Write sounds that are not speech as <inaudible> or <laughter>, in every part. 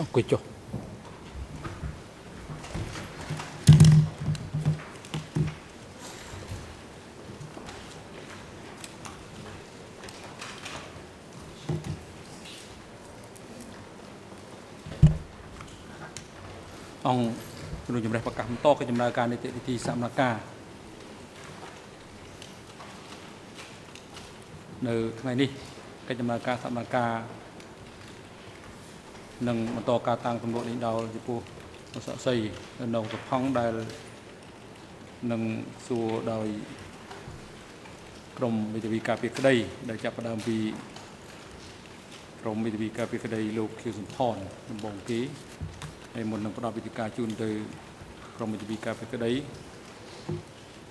អង្គុយចុះអង្គជំនុំជម្រះប្រកាសបន្តកិច្ចដំណើរការនីតិវិធីសមនការនៅថ្ងៃនេះកិច្ចដំណើរការសមនការ នឹងបន្តការតាំងទម្លាប់នេះដោយចំពោះស័ក្តិសិទ្ធិនៅក្នុងសផង់ដែលនឹងសួរដោយក្រមវិទ្យាការពីក្តី ដែលចាប់ផ្ដើមពីក្រមវិទ្យាការពីក្តីលោកខៀវសំផនដំបងគេហើយមុននឹងផ្ដល់វិធីការជូនទៅក្រមវិទ្យាការពីក្តី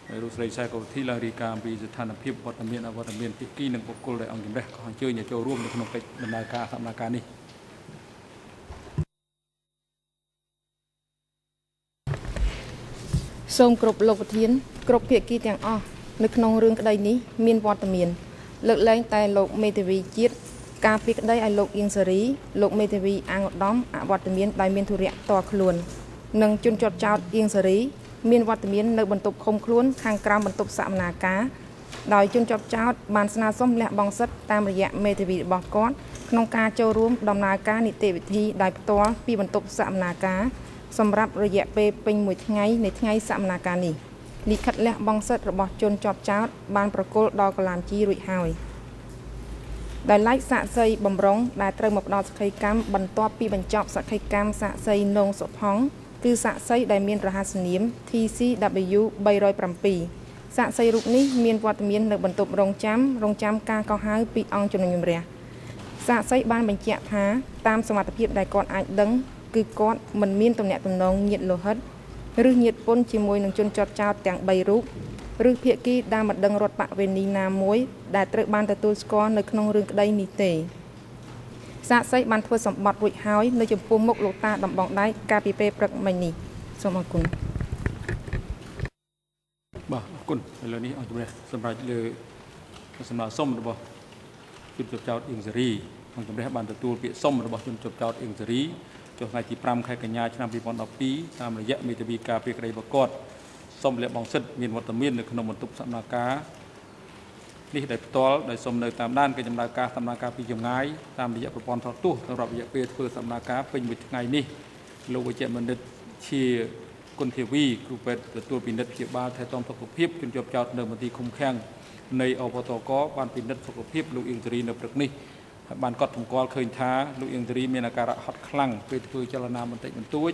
ហើយលោកស្រីសែកោវិធីឡើងរាយការណ៍អំពីស្ថានភាពវត្តមានអវត្តមានភាគីនិងបុគ្គលដែលអង្គជំរះក៏អញ្ជើញឲ្យចូលរួមនៅក្នុងកិច្ចដំណើរការសកម្មភាពនេះ សូមគ្រប់លោកប្រធានគ្រប់ភាគីទាំងអស់នៅក្នុងរឿងក្តីនេះមានវត្តមាន លើកលែងតែលោកមេធាវីជាតិការពីក្តីឲ្យលោកអៀងសេរីលោកមេធាវីអាងឧត្តមអវត្តមានដោយមានធុរៈតខ្លួននិងជនជាប់ចោតអៀងសេរីមានវត្តមាននៅបន្ទប់ឃុំខ្លួនខាងក្រោមបន្ទប់សកម្មការដោយជនជាប់ចោតបានស្នើសុំលះបង់សិទ្ធិតាមរយៈមេធាវីរបស់គាត់ក្នុងការចូលរួមដំណើរការនីតិវិធីដោយផ្ទាល់ពីបន្ទប់សកម្មការ សម្រាប់រយៈពេលពេញមួយថ្ងៃនៃថ្ងៃសកម្មការនេះលិខិតលះបង់សិទ្ធិរបស់ជនជាប់ចោតបានប្រគល់ដល់កលានជីរួចហើយដែលឡែកសាក់សីបំរុងដែលត្រូវមកផ្ដល់សក្ខីកម្មបន្ទាប់ពីបញ្ចប់សក្ខីកម្មសាក់សីនងសុផុងគឺសាក់សីដែលមានរហស្សនាម TCW 307សាក់សីរូបនេះមានវត្តមាននៅបន្ទប់រងចាំរងចាំការកោះហៅពីអង្គជំនុំជម្រះសាក់សីបានបញ្ជាក់ថាតាមសមត្ថភាពដែលគាត់អាចដឹង គឺគាត់មិនមានទំនាក់ទំនងញាតលោហិតឬញាតពន្ធជាមួយនឹងជនជាប់ចោតទាំង3រូបឬភាគីដែលមិនដឹងរដ្ឋបវេនីណាមួយដែលត្រូវបានទទួលស្គាល់នៅក្នុងរឿងក្តីនេះទេសាកសីបានធ្វើសម្បត្តិរួចហើយនៅចំពោះមុខលោកតាដំបងដៃកាលពីពេលព្រឹកមិញនេះសូមអរគុណបាទអរគុណឥឡូវនេះអង្គជំរះសម្រាប់លើសំណើសុំរបស់ជនជាប់ចោតអៀងសេរីអង្គជំរះបានទទួលពាក្យសុំរបស់ជនជាប់ចោតអៀងសេរី ចុះថ្ងៃទី5ខែកញ្ញាឆ្នាំ2012តាមរយៈមេធាវីការពីក្តីបកតសុំលះបង់សិទ្ធិមានវត្តមាននៅក្នុងបន្ទប់សកម្មការនេះដែលផ្ទាល់ដោយសុំនៅតាមដានកិច្ចដំណើរការសកម្មការពីចម្ងាយតាមរយៈប្រព័ន្ធថតទស្សន៍សម្រាប់រយៈពេលធ្វើសកម្មការពេញមួយថ្ងៃនេះលោកវិជ្ជបណ្ឌិតជាគុណធាវីគ្រូពេទ្យទទួលពិនិត្យព្យាបាលថែទាំសុខភាពជនជាប់ចោតនៅមន្ទីរឃុំឃាំងនៃអបតកបានពិនិត្យសុខភាពលោកអ៊ីងសេរីនៅព្រឹកនេះ ហើយបានកត់សម្គាល់ឃើញថាលោកអ៊ីងសេរីមានអាការៈហត់ខ្លាំងពេលធ្វើចលនាបន្តិចបន្តួច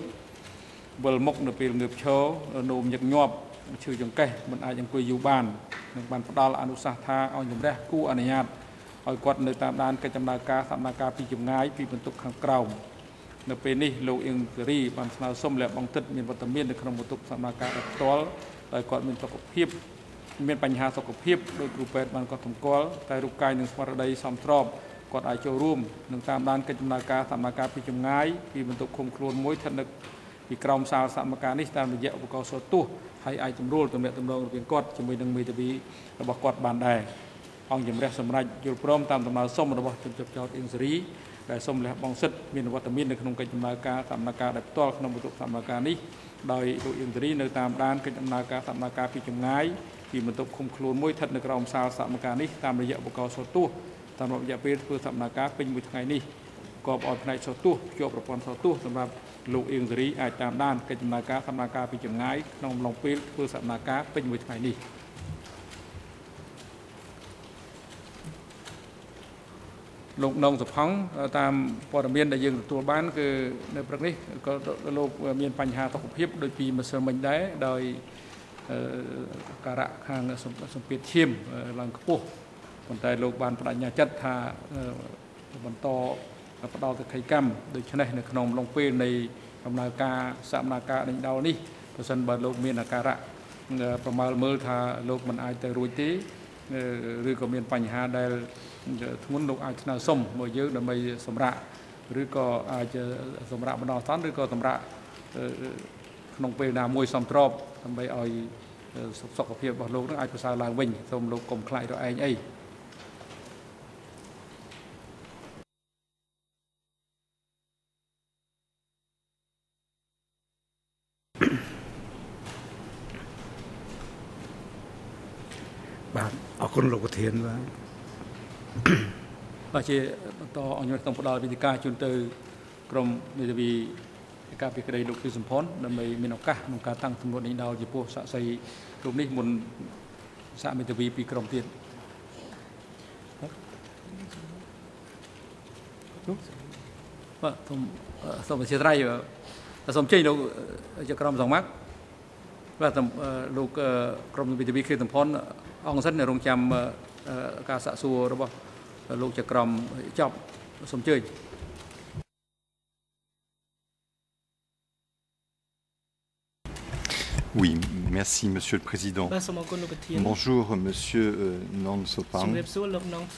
វិលមុខនៅពេលងើបឈរនោមញឹកញាប់ឈឺចង្កេះមិនអាចអង្គុយយូរបាននឹងបានផ្ដល់អនុសាសន៍ថាឲ្យជំរះគូអនុញ្ញាតឲ្យគាត់នៅតាមដានកិច្ចដំណើរការសកម្មភាពពីចម្ងាយពីបន្ទប់ខាងក្រោមនៅពេលនេះលោកអៀងសេរីបានស្នើសុំលះបង់ទឹកមានវត្តមាននៅក្នុងបន្ទប់សកម្មភាពផ្ទាល់ដោយគាត់មានសុខភាពមានបញ្ហាសុខភាពដោយគ្រូពេទ្យបានកត់សម្គាល់តែរូបកាយនិងស្មារតីសមស្រប គាត់អាចចូលរួមនឹងតាមដានកិច្ចដំណើរការសកម្មភាពពីចម្ងាយពីបន្ទប់ឃុំខ្លួនមួយស្ថិតនៅពីក្រោមសាលសកម្មភាពនេះតាមរយៈឧបករណ៍សូទោសហើយអាចជំរុលទំនាក់ទំនងរវាងគាត់ជាមួយនឹងមេធាវីរបស់គាត់បានដែរអង្គជំរះសម្រាប់យល់ព្រមតាមដំណើរសុំរបស់ជនជាប់ចោតអ៊ីងសេរីដែលសូមលះបង់សិទ្ធិមានវត្តមាននៅក្នុងកិច្ចដំណើរការសកម្មភាពដែលផ្ទាល់ក្នុងបន្ទប់សកម្មភាពនេះដោយលោកអ៊ីងសេរីនៅតាមដានកិច្ចដំណើរការសកម្មភាពពីចម្ងាយពីបន្ទប់ឃុំខ្លួនមួយស្ថិតនៅក្រោមសាលសកម្មភាពនេះតាមរយៈឧបករណ៍សូទោស តាមរយៈពេលធ្វើសកម្មភាពពេញមួយថ្ងៃនេះក៏ឲ្យផ្នែកសូទោសភ្ជាប់ប្រព័ន្ធសូទោសសម្រាប់លោកអៀងសេរីអាចតាមដានកិច្ចដំណើរការសកម្មភាពពីចម្ងាយក្នុងអំឡុងពេលធ្វើសកម្មភាពពេញមួយថ្ងៃនេះលោកនងសុផង់តាមព័ត៌មានដែលយើងទទួលបានគឺនៅព្រឹកនេះក៏លោកមានបញ្ហាសុខភាពដូចពីម្សិលមិញដែរដោយការៈខាងសម្ពាធឈាមឡើងខ្ពស់ ប៉ុន្តែលោកបានបដិញ្ញាចិត្តថាបន្តផ្ដល់សក្ខីកម្មដូច្នេះនៅក្នុងឡុងពេលនៃដំណើរការសមនាការដេញដោលនេះប្រសិនបើលោកមានអាការៈប្រមាលមើលថាលោកមិនអាចទៅរួចទេឬក៏មានបញ្ហាដែលធ្ងន់លោកអាចស្នើសុំមកយើងដើម្បីសម្រាប់ឬក៏អាចសម្រាប់បណ្ដោះអាសន្នឬក៏សម្រាប់ក្នុងពេលណាមួយសំត្របដើម្បីឲ្យសុខភាពរបស់លោកនឹងអាចប្រសើរឡើងវិញសូមលោកកុំខ្លាចរឯងអី គុណលោកប្រធានបាទបាទជាបន្តអង្គខ្ញុំសូមផ្ដល់វិធីការជូនទៅក្រមមេធាវីការពីក្តីលោកគឺសំផនដើម្បីមានឱកាសក្នុងការតាំងសំណួរនេះដល់ចំពោះសាក់សីរូបនេះមុនសាក់មេធាវីពីក្រមទៀតបាទសូមសូមអធិស្ឋានសូមជ័យលោកជាក្រុមសង្មាក់បាទលោកក្រុមវិទ្យាវិទ្យាសំផន អង្គសិនរងចាំការសាកសួររបស់លោកចក្រមចប់សូមអញ្ជើញ Oui, Merci, Monsieur le Président. Bonjour, Monsieur euh,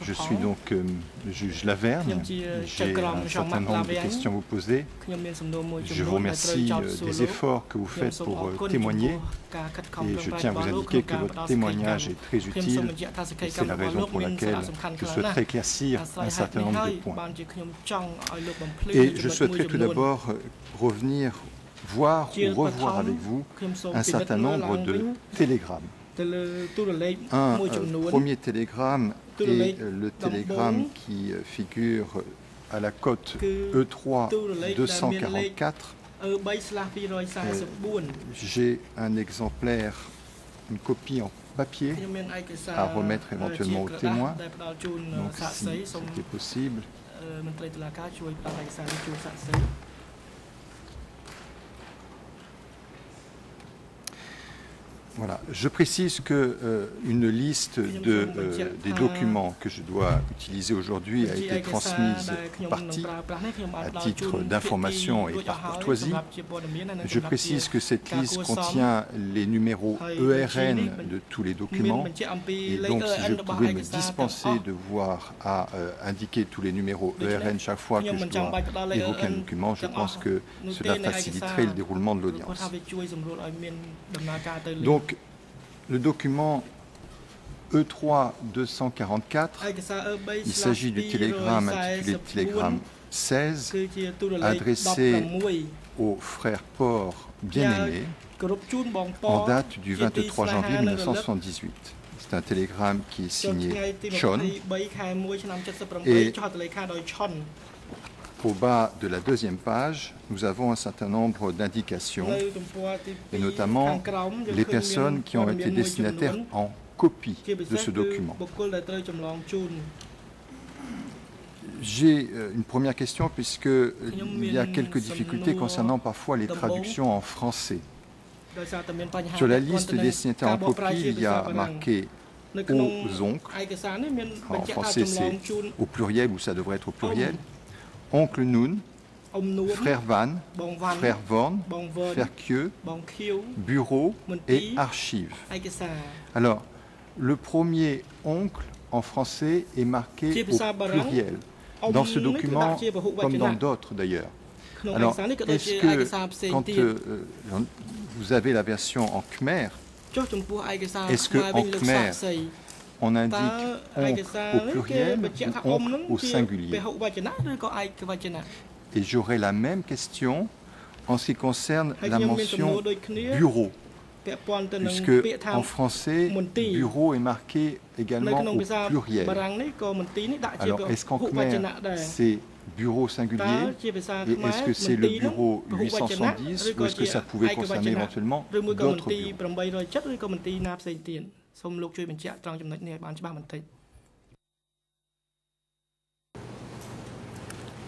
Je suis donc euh, juge Lavergne. J'ai un certain nombre de questions à vous poser. Je vous remercie euh, des efforts que vous faites pour euh, témoigner. Et je tiens à vous indiquer que votre témoignage est très utile. C'est la raison pour laquelle je souhaiterais éclaircir un certain nombre de points. Et je souhaiterais tout d'abord revenir voir ou revoir avec vous un certain nombre de télégrammes. Un euh, premier télégramme est euh, le télégramme qui euh, figure à la cote E3 244. E j'ai un exemplaire, une copie en papier à remettre éventuellement aux témoins. Donc, si c'était possible. Voilà. Je précise que une liste des documents que je dois utiliser aujourd'hui a été transmise aux parties à titre d'information et par courtoisie. Je précise que cette liste contient les numéros ERN de tous les documents et donc si je pouvais me dispenser de voir à indiquer tous les numéros ERN chaque fois que je dois évoquer un document, je pense que cela faciliterait le déroulement de l'audience. Donc le document E3 244, il s'agit du télégramme intitulé Télégramme 16, adressé aux frères Port bien-aimés, en date du 23 janvier 1978. C'est un télégramme qui est signé Chon au bas de la deuxième page, nous avons un certain nombre d'indications, et notamment les personnes qui ont été destinataires en copie de ce document. J'ai euh, une première question puisqu'il euh, y a quelques difficultés concernant parfois les traductions en français. Sur la liste des destinataires en copie, il y a marqué aux oncles. En français, c'est au pluriel ou ça devrait être au pluriel oncle Noun, frère Van, frère Vorn, frère Kieu, bureau et archive. Alors, le premier oncle en français est marqué au pluriel, dans ce document comme dans d'autres d'ailleurs. Alors, est-ce que quand euh, euh, vous avez la version en khmer, est-ce que en khmer, on indique on au pluriel ou on au singulier. Et j'aurai la même question en ce qui concerne la mention bureau, puisque en français, bureau est marqué également au pluriel. Alors, est-ce qu'en khmer, c'est bureau singulier et est-ce que c'est le bureau 870 ou est-ce que ça pouvait concerner éventuellement d'autres bureaux? 870ឬក៏មន្ទីរណាផ្សេងទៀតសូមលោកជួយបញ្ជាក់ត្រង់ចំណុចនេះឲ្យបានច្បាស់បន្តិច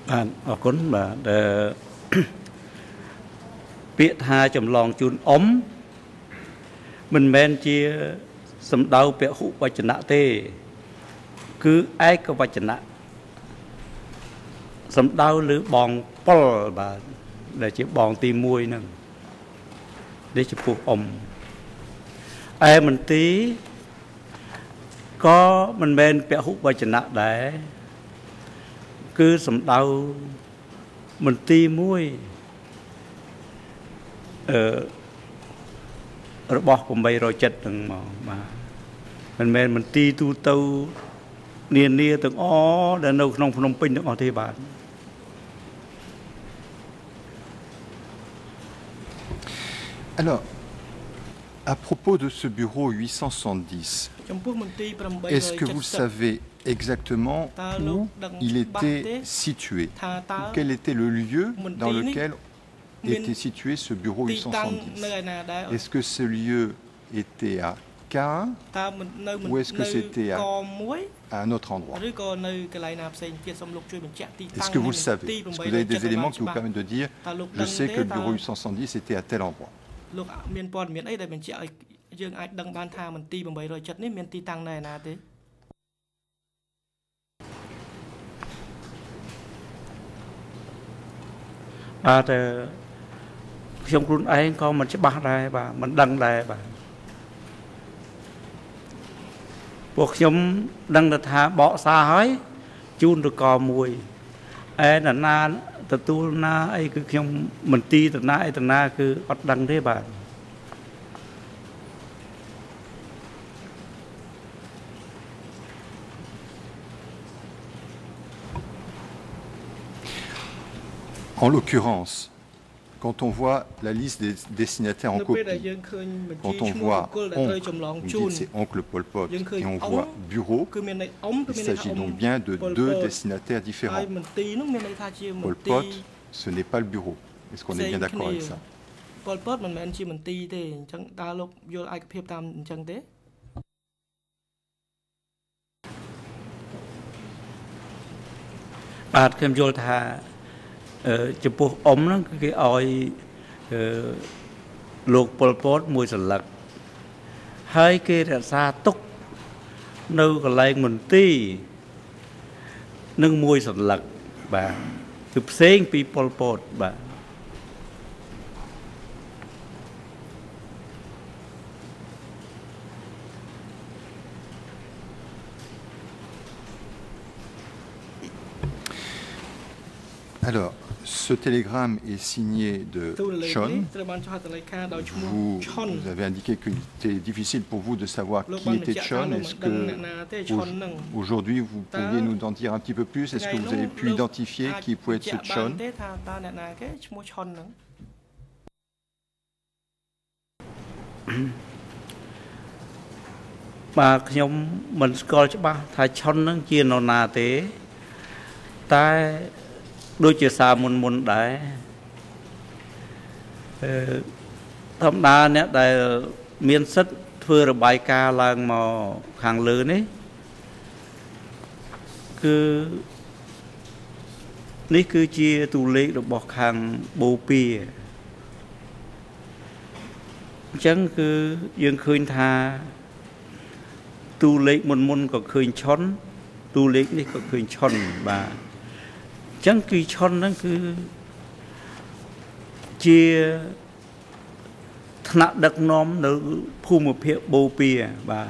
បាទអរគុណបាទដែលពាក្យថាចម្លងជូនអ៊ំមិនមែនជាសំដៅពហុវចនៈទេ គឺឯកវចនៈសំដៅលើបងប៉ុលបាទដែលជាបងទី1ហ្នឹងនេះចំពោះអ៊ំ ឯមន្ទីរក៏មិនមែនពហុវចនៈដែរគឺសំដៅមន្ទីរមួយអឺរបស់807ហ្នឹងមកបាទមិនមែនមន្ទីរទូទៅនានាទាំងអស់ដែលនៅក្នុងភ្នំពេញទាំងអស់ទេបាទ Alors, À propos de ce bureau 870, est-ce que vous savez exactement où il était situé Quel était le lieu dans lequel était situé ce bureau 870 Est-ce que ce lieu était à Caen ou est-ce que c'était à, à, un autre endroit? Est-ce que vous le savez? Est-ce que vous avez des éléments qui vous permettent de dire je sais que le bureau 870 était à tel endroit? លោកមានព័ត៌មានអីដែលបញ្ជាក់ឲ្យយើងអាចដឹងបានថាមន្ទីរ870នេះមានទីតាំងនៅឯណាទេបាទអឺខ្ញុំខ្លួនឯងក៏មិនច្បាស់ដែរបាទមិនដឹងដែរបាទពួកខ្ញុំដឹងតែថាបកសារហើយជូនទៅកមួយឯនរណា ទទួលណាអីគឺខ្ញុំមន្ទីរតាណាអីតាណាគឺអត់ដឹងទេបាទ En l'occurrence, quand on voit la liste des destinataires en copie, quand on voit oncle, c'est oncle Pol Pot, et on voit bureau, il s'agit donc bien de deux destinataires différents. Pol Pot, ce n'est pas le bureau. Est-ce qu'on est bien d'accord avec ça? ចឹងតើលោកយល់ឯកភាពតាមអញ្ចឹងទេបាទខ្ញុំយល់ថាអឺចំពោះអ៊ំហ្នឹងគឺគេឲ្យអឺលោកប៉ុលពតមួយសន្លឹកហើយគេរក្សាទុកនៅកន្លែងមន្ទីរនឹងមួយសន្លឹកបាទគឺផ្សេងពីប៉ុលពតបាទ Alors, Ce télégramme est signé de Chon. Vous, vous avez indiqué qu'il était difficile pour vous de savoir qui était Chon. Est-ce que aujourd'hui vous pourriez nous en dire un petit peu plus? Est-ce que vous avez pu identifier qui pouvait être ce <clears throat> Chon ដូចជាសារមុនមុនដែរអឺធម្មតាអ្នកដែលមានសិទ្ធិធ្វើរបាយការណ៍ឡើងមកខាងលើនេះគឺនេះគឺជាទូលេខរបស់ខាងបូព៌ាអញ្ចឹងគឺយើងឃើញថាទូលេខមុនមុនក៏ឃើញឆុនទូលេខនេះក៏ឃើញឆុនបាទអញ្ ចឹងគឺឆុនហ្នឹងគឺជាថ្នាក់ដឹកនាំនៅភូមិភាគបូព៌ាបាទ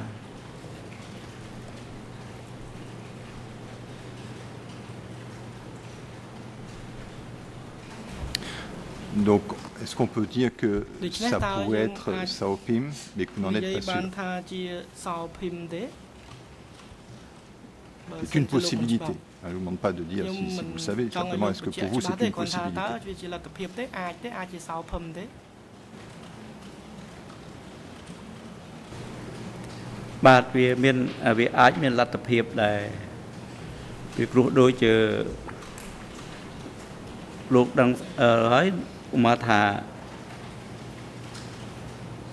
Donc, est-ce qu'on peut dire que Les Chinois, ça t'as pourrait un- être un- Saopim, mais que vous n'en និ êtes យាយ pas បាន sûr ថាជាសោភឹមទេបើ C'est សិន une ជាលោកមិនច្បាស់ possibilité. Je ne vous demande pas de dire ខ្ញុំ si, si មិន vous le savez, ចង់ឲ្យ simplement លោក est-ce que បញ្ជា pour ក់ vous ច្បាស់ c'est ទេ une គាត់ថាតើ possibilité វាជាលទ្ធភាពទេអាចទេអាចជាសោភឹមទេ បាទវាមានវាអាចមានលទ្ធភាពដែរពីព្រោះដូចជាលោកដឹងអឺហើយឧមាថា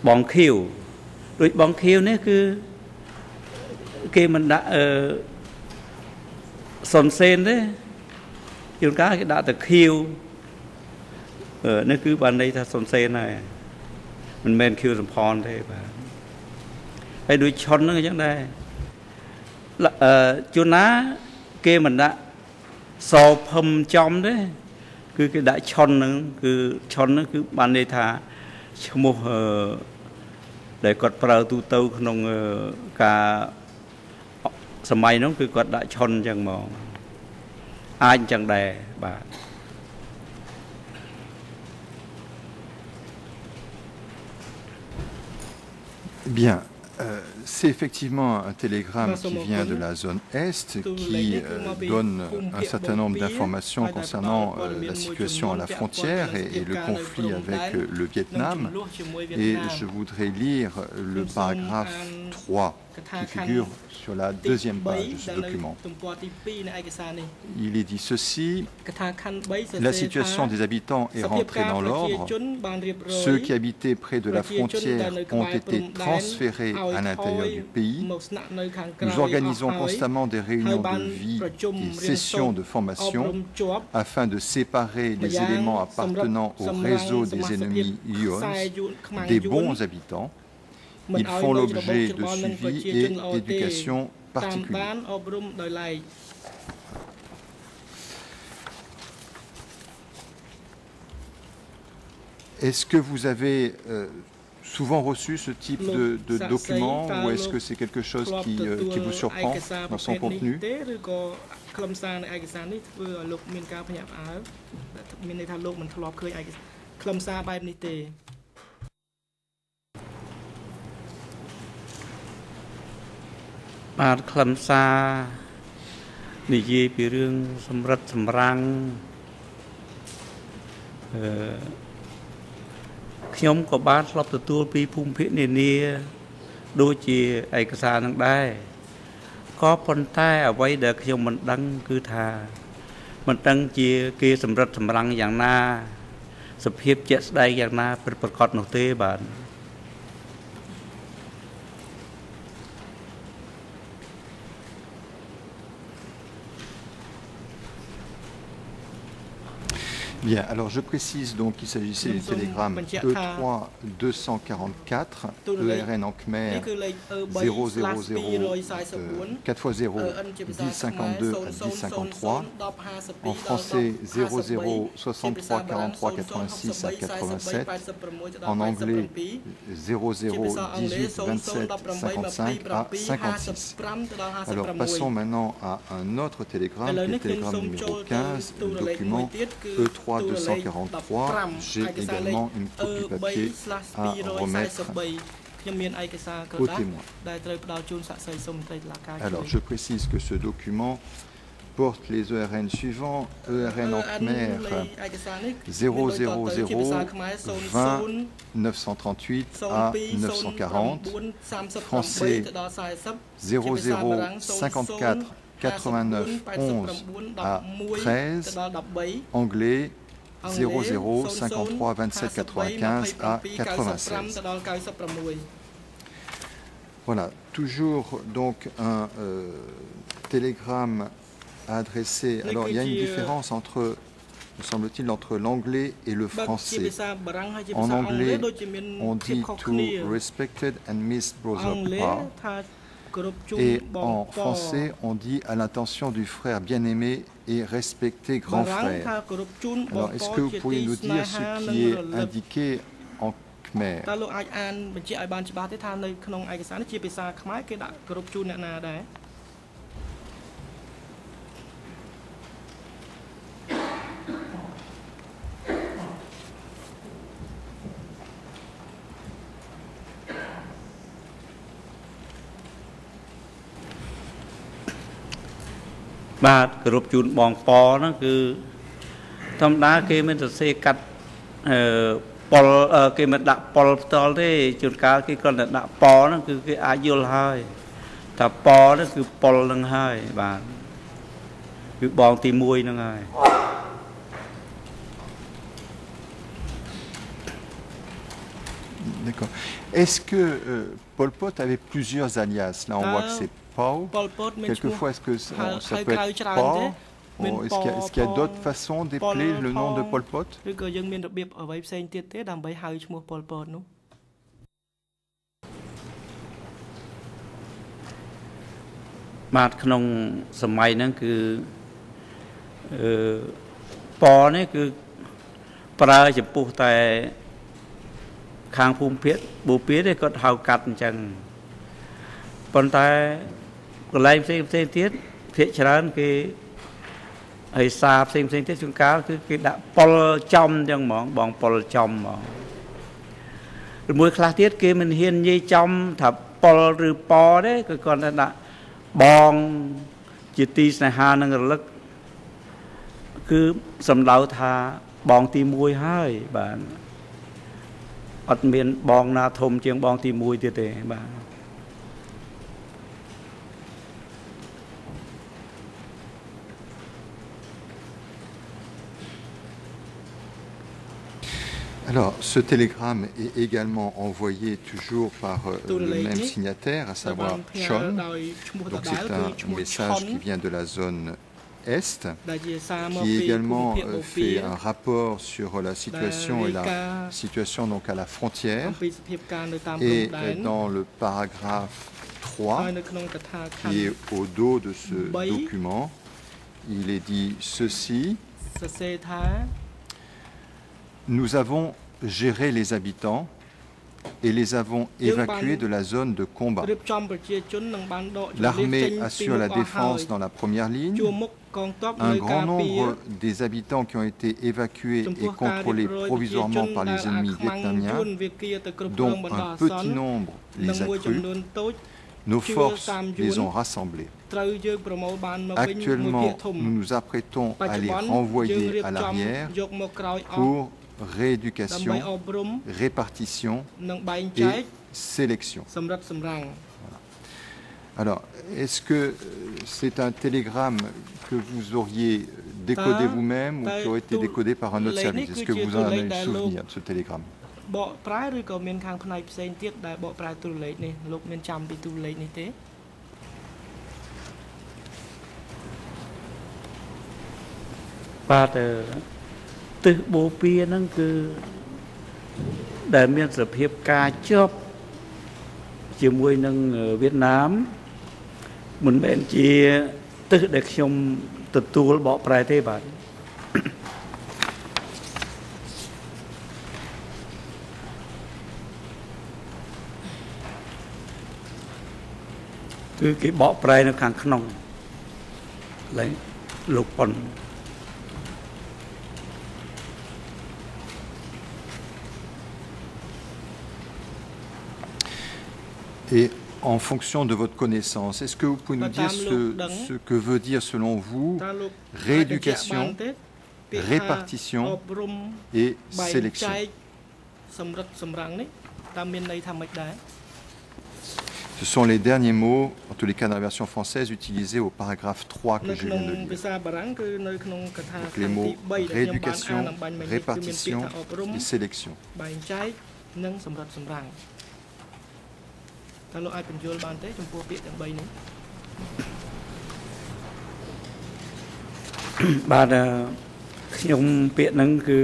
បងខៀវដូចបងខៀវនេះគឺគេមិនដាក់អឺ សុនសេនទេជួនកាលគេដាក់តែខៀវអឺនេះគឺបានន័យថាសុនសេនហើយមិនមែនខៀវសំផនទេបាទហើយដូចឆុនហ្នឹងអញ្ចឹងដែរលអឺជួនណាគេមិនដាក់សោភឹមចំទេគឺគេដាក់ឆុនហ្នឹងគឺឆុនហ្នឹងគឺបានន័យថាឈ្មោះអឺដែលគាត់ប្រើទូទៅក្នុងអឺការ សម័យហ្នឹងគឺគាត់ដាក់ឆុនអញ្ចឹងមកអាចអញ្ចឹងដែរបាទ Bien. Euh, c'est effectivement un télégramme qui vient de la zone Est, qui euh, donne un certain nombre d'informations concernant euh, la situation à la frontière et, et le conflit avec euh, le Vietnam. Et je voudrais lire le paragraphe 3 qui figure sur la deuxième page de ce document. Il est dit ceci, la situation des habitants est rentrée dans l'ordre, ceux qui habitaient près de la frontière ont été transférés à l'intérieur du pays. Nous organisons constamment des réunions de vie et sessions de formation afin de séparer les éléments appartenant au réseau des ennemis IONS des bons habitants ils font l'objet de suivi et d'éducation particulière. Est-ce que vous avez euh, souvent reçu ce type de, de document ou est-ce que c'est quelque chose qui, euh, qui vous surprend dans son contenu ខ្លឹមសារនៃឯកសារនេះធ្វើឲ្យលោកមានការភ្ញាក់ផ្អើលមានន័យថាលោកមិនធ្លាប់ឃើញឯកខ្លឹមសារបែបនេះទេ បាទខ្លឹមសារនិយាយពីរឿងសម្រិតសម្រាំងអឺខ្ញុំក៏បានធ្លាប់ទទួលពីភូមិភាគនានាដូចជាឯកសារនឹងដែរក៏ប៉ុន្តែអ្វីដែលខ្ញុំមិនដឹងគឺថាមិនដឹងជាគេសម្រិតសម្រាំងយ៉ាងណាសភាពជាក់ស្ដែងយ៉ាងណាពិតប្រាកដនោះទេបាទ Bien, alors je précise donc qu'il s'agissait du télégramme E3 244 ERN en Khmer 000 4 x 0 1052 à 1053 en français 00 63 43 86 à 87 en anglais 00 18 27 55 à 56. Alors passons maintenant à un autre télégramme, le télégramme numéro 15, le document E3 243, j'ai également une copie papier à remettre au témoin. Alors, je précise que ce document porte les ERN suivants. ERN en Khmer 000 20 938 à 940. Français 00 54 89 11 à 13. Anglais 00 53 27 95 à 96. Voilà, toujours donc un euh, télégramme adressé. Alors il y a une différence entre, me semble-t-il, entre l'anglais et le français. En anglais, on dit to respected and missed brother. Et en français, on dit à l'intention du frère bien-aimé et respecté grand frère. Alors, est-ce que vous pourriez nous dire ce qui est indiqué en khmer? បញ្ជាក់ឲ្យបានច្បាស់ទេថានៅក្នុងឯកសារនេះជាភាសាខ្មែរគេដាក់គោរពជូនអ្នកណាដែរបាទគោរពជូនបងពហ្នឹងគឺធម្មតាគេមិនសរសេរកាត់អឺប៉ុលគេមិនដាក់ប៉ុលផ្ទាល់ទេជួនកាលគេគ្រាន់តែដាក់ពហ្នឹងគឺគេអាចយល់ហើយថាពហ្នឹងគឺប៉ុលហ្នឹងហើយបាទគឺបងទី1ហ្នឹងហើយ D'accord. Est-ce que euh, Pol Pot avait plusieurs alias Là, on voit que c'est Pau. Quelquefois, est-ce que ça, ça peut être Pau Oh, Est-ce qu'il y a, est-ce qu'il y a d'autres façons d'appeler le nom de Pol Pot ឬក៏យើងមានរបៀបអ្វីផ្សេងទៀតទេដើម្បីហៅឈ្មោះប៉ុលពតនោះបាទក្នុងសម័យហ្នឹងគឺអឺពនេះគឺប្រើចំពោះតែខាងភូមិភាគបូព៌ាទេគាត់ហៅកាត់អញ្ចឹងប៉ុន្តែ កន្លែងផ្សេងផ្សេងទៀតភាគច្រើនគេហើយសារផ្សេងផ្សេងទៀតជួនកាលគឺគេដាក់ប៉ុលចំអញ្ចឹងហ្មងបងប៉ុលចំហ្មងឬមួយខ្លះទៀតគេមិនហ៊ាននិយាយចំថាពលឬប៉ទេគឺគាត់តែដាក់បងជាទីស្នេហានឹងរលឹកគឺសំដៅថាបងទី1ហើយបាទអត់មានបងណាធំជាងបងទី1ទៀតទេបាទ Alors, ce télégramme est également envoyé toujours par euh, le même signataire, à savoir Chon. Donc c'est un message qui vient de la zone Est, qui également euh, fait un rapport sur la situation et la situation donc à la frontière. Et euh, dans le paragraphe 3, qui est au dos de ce document, il est dit ceci. Nous avons géré les habitants et les avons évacués de la zone de combat. L'armée assure la défense dans la première ligne. Un grand nombre des habitants qui ont été évacués et contrôlés provisoirement par les ennemis vietnamiens, dont un petit nombre les a crus, nos forces les ont rassemblés. Actuellement, nous nous apprêtons à les renvoyer à l'arrière pour rééducation, répartition et sélection. Alors, est-ce que c'est un télégramme que vous auriez décodé vous-même ou qui aurait été décodé par un autre service Est-ce que vous en avez le souvenir de ce télégramme បកប្រែឬក៏មានខាងផ្នែកផ្សេងទៀតដែលបកប្រែទូរលេខនេះលោកមានចាំពីទូរលេខនេះទេបាទ ទិសបូព៌ាហ្នឹងគឺដែលមានសភាពការជាប់ជាមួយនឹងវៀតណាមមិនមែនជាទិសដែលខ្ញុំទទួលបកប្រែទេបាទគឺគេបកប្រែនៅខាងក្នុងឡើងលោកប៉ុន Et en fonction de votre connaissance, est-ce que vous pouvez nous dire ce, ce que veut dire selon vous rééducation, répartition et sélection ce sont les derniers mots, en tous les cas dans la version française, utilisés au paragraphe 3 que je viens de lire. Donc les mots rééducation, répartition et sélection. តើលោកអាចបញ្យល់បានទេចំពោះពាក្យទាំង3នេះបាទខ្ញុំពាក្យហ្នឹងគឺ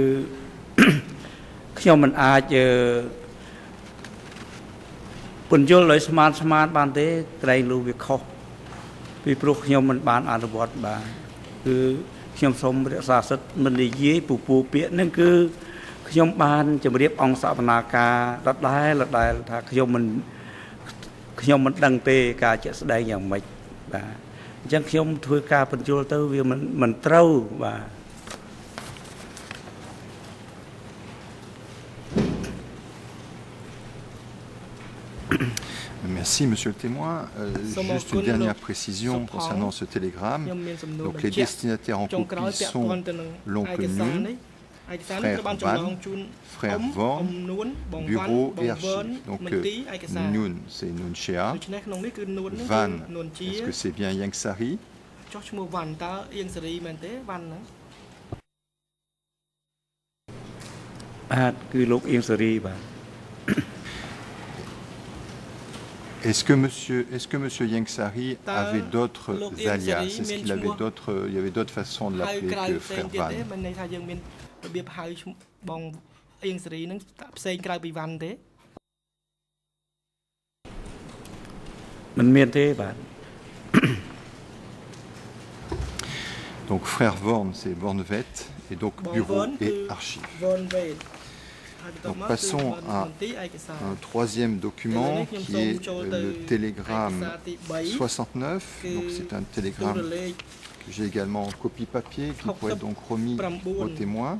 ខ្ញុំមិនអាចពន្យល់ដោយស្មានស្មានបានទេក្រែងលូវាខុសពីព្រោះខ្ញុំមិនបានអនុវត្តបាទគឺខ្ញុំសូមរក្សាសិទ្ធិមិននិយាយពពូពាក្យហ្នឹងគឺខ្ញុំបានជម្រាបអង្គសវនាការដដែលដដែលថាខ្ញុំមិន ខ្ញុំមិនដឹងទេការជាក់ស្ដែងយ៉ាងម៉េចបាទអញ្ចឹងខ្ញុំធ្វើការបញ្យល់ទៅវាមិនមិនត្រូវបាទ <coughs> Merci, monsieur le témoin. Euh, juste une dernière précision concernant ce télégramme. Donc, les destinataires en copie sont l'oncle Nune, frère euh, Van, frère Van, bureau et archives. Donc, euh, Noun, c'est Noun Van, est-ce que c'est bien Yang Sari? <coughs> Est-ce que monsieur, est-ce que monsieur Yangsari avait d'autres alias? Est-ce qu'il avait d'autres, il y avait d'autres façons de l'appeler que frère Van? របៀបហៅបងអៀងសេរីហ្នឹងផ្សេងក្រៅពីវ៉ាន់ទេមិនមានទេបាទ <coughs> Donc frère Vorn, c'est Vornvet, et donc bureau et archives. Donc passons à un troisième document qui est le télégramme 69. Donc c'est un télégramme que j'ai également en copie papier qui pourrait être donc remis aux témoins.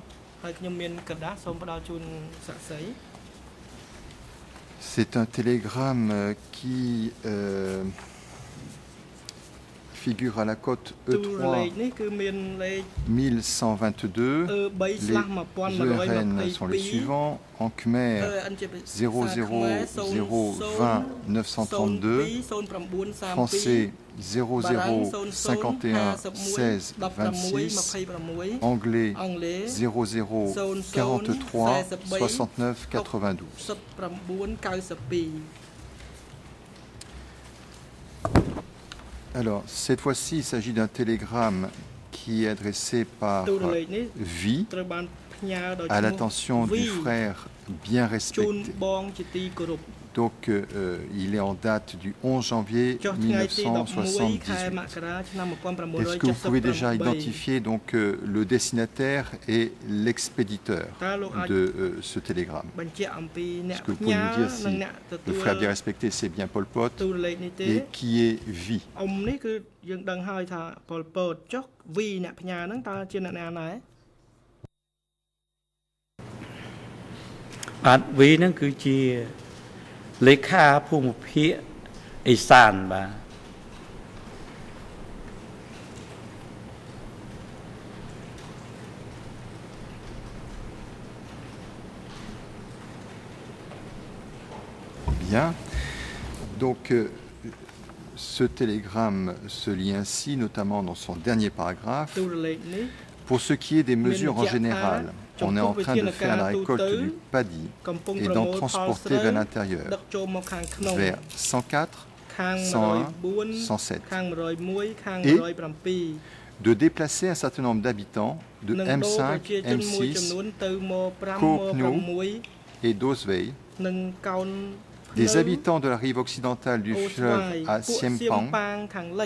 C'est un télégramme euh, qui euh, figure à la cote E3 1122. Les ERN sont les suivants. En Khmer 00020 932. Français 0051 Anglais 0043 92. Alors, cette fois-ci, il s'agit d'un télégramme qui est adressé par Vie à l'attention du frère bien respecté. Donc, euh, euh, il est en date du 11 janvier 1978. Est-ce que vous pouvez déjà identifier donc, euh, le destinataire et l'expéditeur de ce télégramme? Est-ce que vous pouvez nous dire si le frère bien respecté, c'est bien Pol Pot et qui est vie. លពតចុះវីអ្នកផ្ញើហ្នឹងតើជាអ្នកណាដែរ បាទវីហ្នឹងគឺជាលេខាភូមិភាគអេសានបាទ Bien. Donc, euh, ce télégramme se lit ainsi, notamment dans son dernier paragraphe. ទូរលេខនេះ Pour ce qui est des mesures en général, on est en train de faire la récolte du paddy et d'en transporter vers l'intérieur, vers 104, 101, 107, et de déplacer un certain nombre d'habitants de M5, M6, Kopnou et Dosvei, des habitants de la rive occidentale du fleuve à Siempang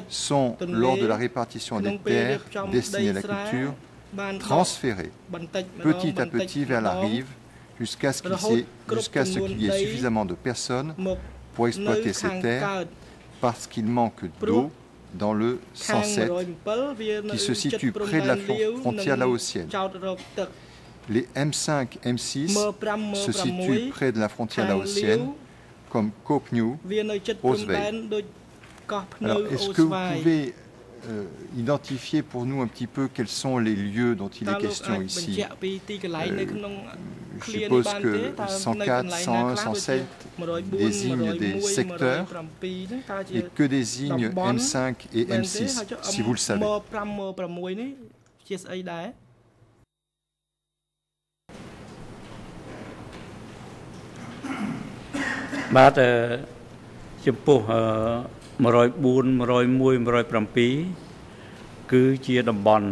sont, lors de la répartition des terres destinées à la culture, transférer petit à petit vers la rive jusqu'à ce qu'il y ait suffisamment de personnes pour exploiter ces terres parce qu'il manque d'eau dans le 107 qui se situe près de la frontière laotienne. Les M5, M6 se situent près de la frontière laotienne comme Koh Pnu, Alors, est-ce que vous pouvez identifier pour nous un petit peu quels sont les lieux dont il est question ici. je suppose que 104, 101, 107 désignent des secteurs et que désignent M5 et M6, si vous le savez. មើ5មើ6នេះជាស្អីដែរបាទអឺចំពោះអឺ104 101 107គឺជាតំបន់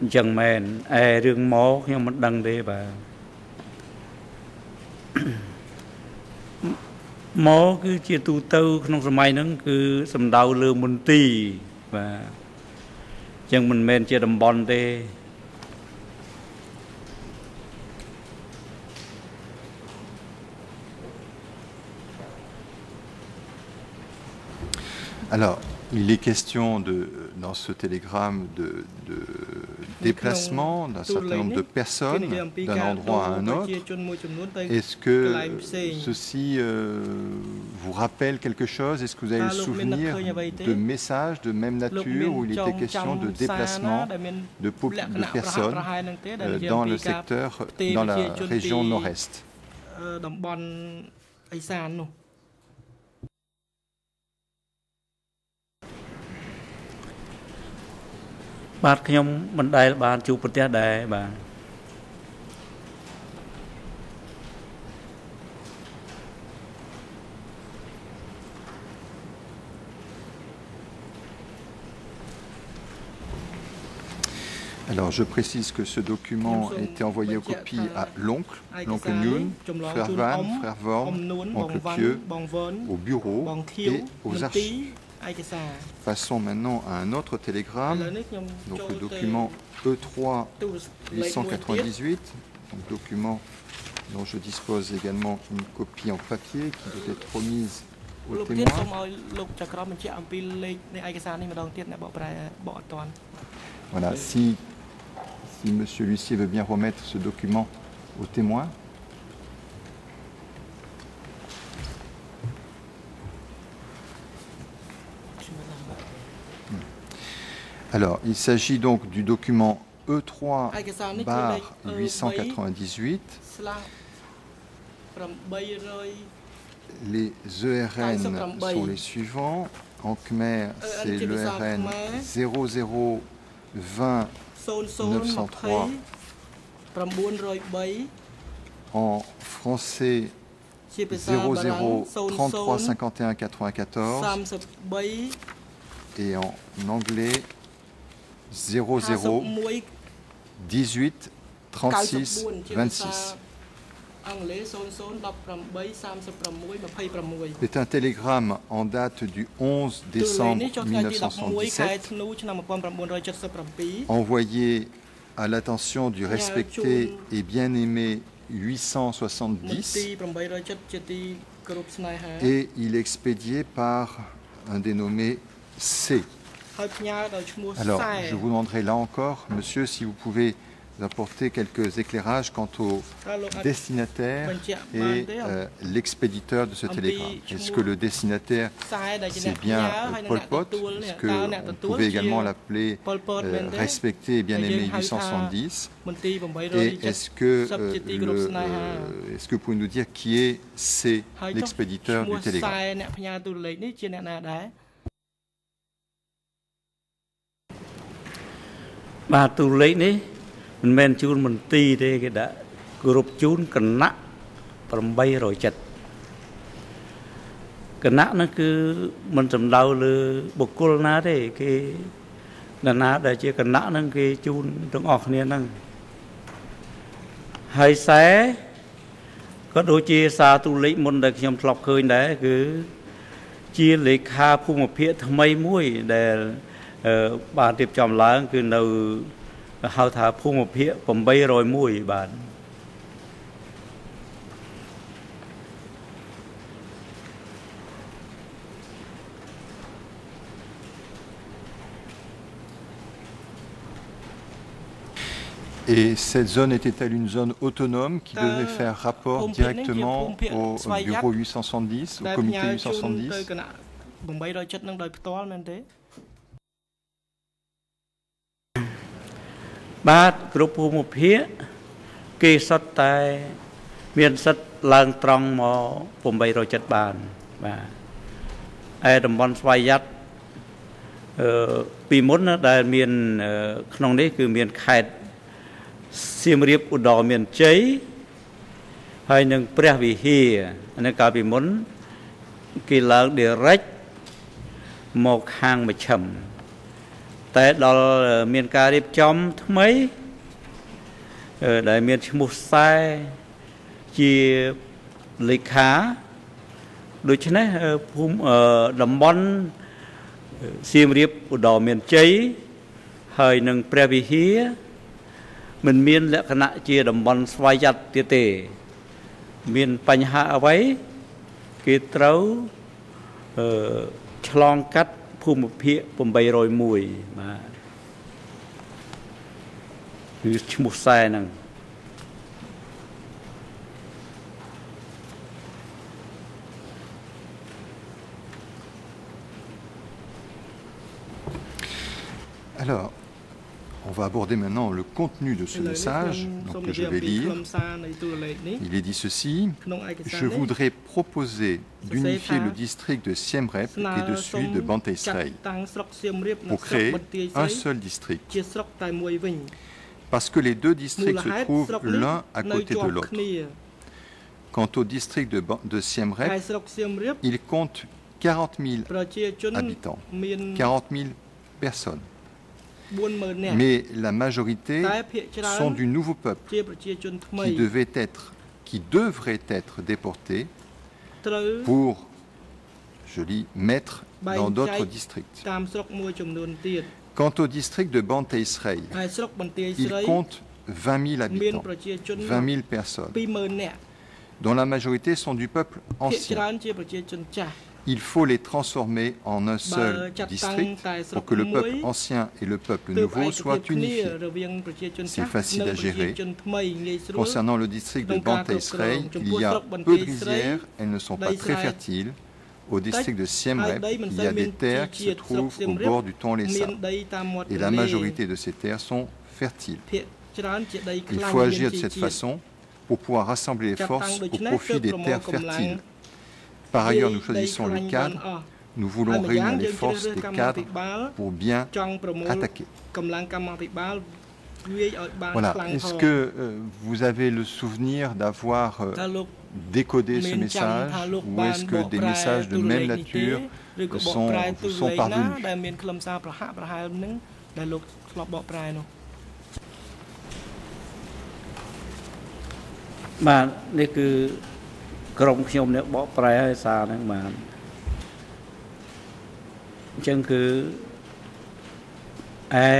អញ្ចឹងមែនអែរឿងមកខ្ញុំមិនដឹងទេបាទមកគឺជាទូទៅក្នុងសម័យហ្នឹងគឺសំដៅលើមន្ទីរបាទអញ្ចឹងមិនមែនជាតំបន់ទេ Alors, il est question de, dans ce télégramme de, de déplacement d'un certain nombre de personnes d'un endroit à un autre. Est-ce que ceci euh, vous rappelle quelque chose? Est-ce que vous avez le souvenir de messages de même nature où il était question de déplacement de, personnes dans le secteur, dans la région nord-est. បន់អេសាននោះ បាទខ្ញុំមិនដែលបានជួបប្រទេសដែរបាទ Alors, je précise que ce document a été envoyé aux copies à l'oncle, ឯក l'oncle សារនេះ Nyoun, ចម្លង frère ជូន Van, អ៊ំ frère អ៊ំ Vorn, នួនបង oncle វ៉ាន់ Pieux, បងវ៉ន au bureau បងខៀវ et aux មន្ទីរ archives. Passons maintenant à un autre télégramme, donc le document E3 898, donc document dont je dispose également une copie en papier qui doit être remise au témoin. Voilà, si, si M. Lucier veut bien remettre ce document au témoin. Alors, il s'agit donc du document E3 898. Les ERN sont les suivants. En Khmer, c'est l'ERN 00 20 903. En français, 03351 94. Et en anglais, 00 18 36 26. C'est un télégramme en date du 11 décembre 1977 envoyé à l'attention du respecté et bien-aimé 870 et il est expédié par un dénommé C. Alors, je vous demanderai là encore, monsieur, si vous pouvez apporter quelques éclairages quant au destinataire et euh, l'expéditeur de ce télégramme. Est-ce que le destinataire, c'est bien Pol Pot Est-ce qu'on pouvait également l'appeler respecté et bien aimé 870 Et est-ce que, euh, euh, est que vous pouvez nous dire qui est c'est l'expéditeur du télégramme បាទទូលេខនេះមិនមែនជូនមន្ទីរទេគេដាក់គ្រប់ជូនគណៈ870គណៈហ្នឹងគឺមិនសំដៅលើបុគ្គលណាទេគេនរណាដែលជាគណៈហ្នឹងគេជូនទាំងអស់គ្នាហ្នឹងហើយខ្សែក៏ដូចជាសារទូលេខមុនដែលខ្ញុំធ្លាប់ឃើញដែរគឺជាលេខាភូមិភាគថ្មីមួយដែលអឺ បានរៀបចំឡើង គឺនៅហៅថាភូមិភាគ801បាទ Et cette zone était-elle une zone autonome qui Euh, devait faire rapport Pom Phet directement Ning, Pom Phet au Swai Yat. bureau 870, au ដែល comité ផ្ញើជូនទៅ 870 បាទគ្រប់ភូមិភាគគេសុទ្ធតែ មានសិទ្ធិឡើងត្រង់មក870បានបាទឯតំបន់ស្វ័យយ័តអឺពីមុនណាដែលមានអឺក្នុងនេះគឺមានខេត្តសៀមរាបឧត្តរមានជ័យហើយនឹងព្រះវិហារអានេះកាលពីមុន គេឡើង direct មកខាងមជ្ឈិម តែដល់មានការរៀបចំថ្មីអឺដែលមានឈ្មោះខ្សែជាលេខាដូច្នេះអឺភូមិអឺតំបន់សៀមរាបឧត្តរមានជ័យហើយនឹងព្រះវិហារមិនមានលក្ខណៈជាតំបន់ស្វ័យយ័តទៀតទេ មានបញ្ហាអ្វីគេត្រូវអឺឆ្លងកាត់ ភូមិភាគ801បាទគឺឈ្មោះខ្សែហ្នឹង Alors, On va aborder maintenant le contenu de ce message que je vais lire. Il est dit ceci Je voudrais proposer d'unifier le district de Siemreap et de celui de Bantay pour créer un seul district. Parce que les deux districts se trouvent l'un à côté de l'autre. Quant au district de, de Siem Reap, il compte 40 000 habitants, 40 000 personnes. Mais la majorité sont du nouveau peuple qui devait être, qui devrait être déporté pour, je lis, mettre dans d'autres districts. Quant au district de Banta Israël, il compte 20 000 habitants, 20 000 personnes, dont la majorité sont du peuple ancien il faut les transformer en un seul district pour que le peuple ancien et le peuple nouveau soient unifiés. C'est facile à gérer. Concernant le district de Bantaisrey, il y a peu de rizières, elles ne sont pas très fertiles. Au district de Siem Reap, il y a des terres qui se trouvent au bord du Tonlé Sap et la majorité de ces terres sont fertiles. Il faut agir de cette façon pour pouvoir rassembler les forces au profit des terres fertiles. Par ailleurs, nous choisissons les cadres. Nous voulons réunir les forces des cadres pour bien attaquer. Voilà. Est-ce que euh, vous avez le souvenir d'avoir euh, décodé ce message ou est-ce que des messages de même nature sont, parvenus? ក្រុមខ្ញុំអ្នកបកប្រែឲ្យសារហ្នឹងបាទអញ្ចឹងគឺអែ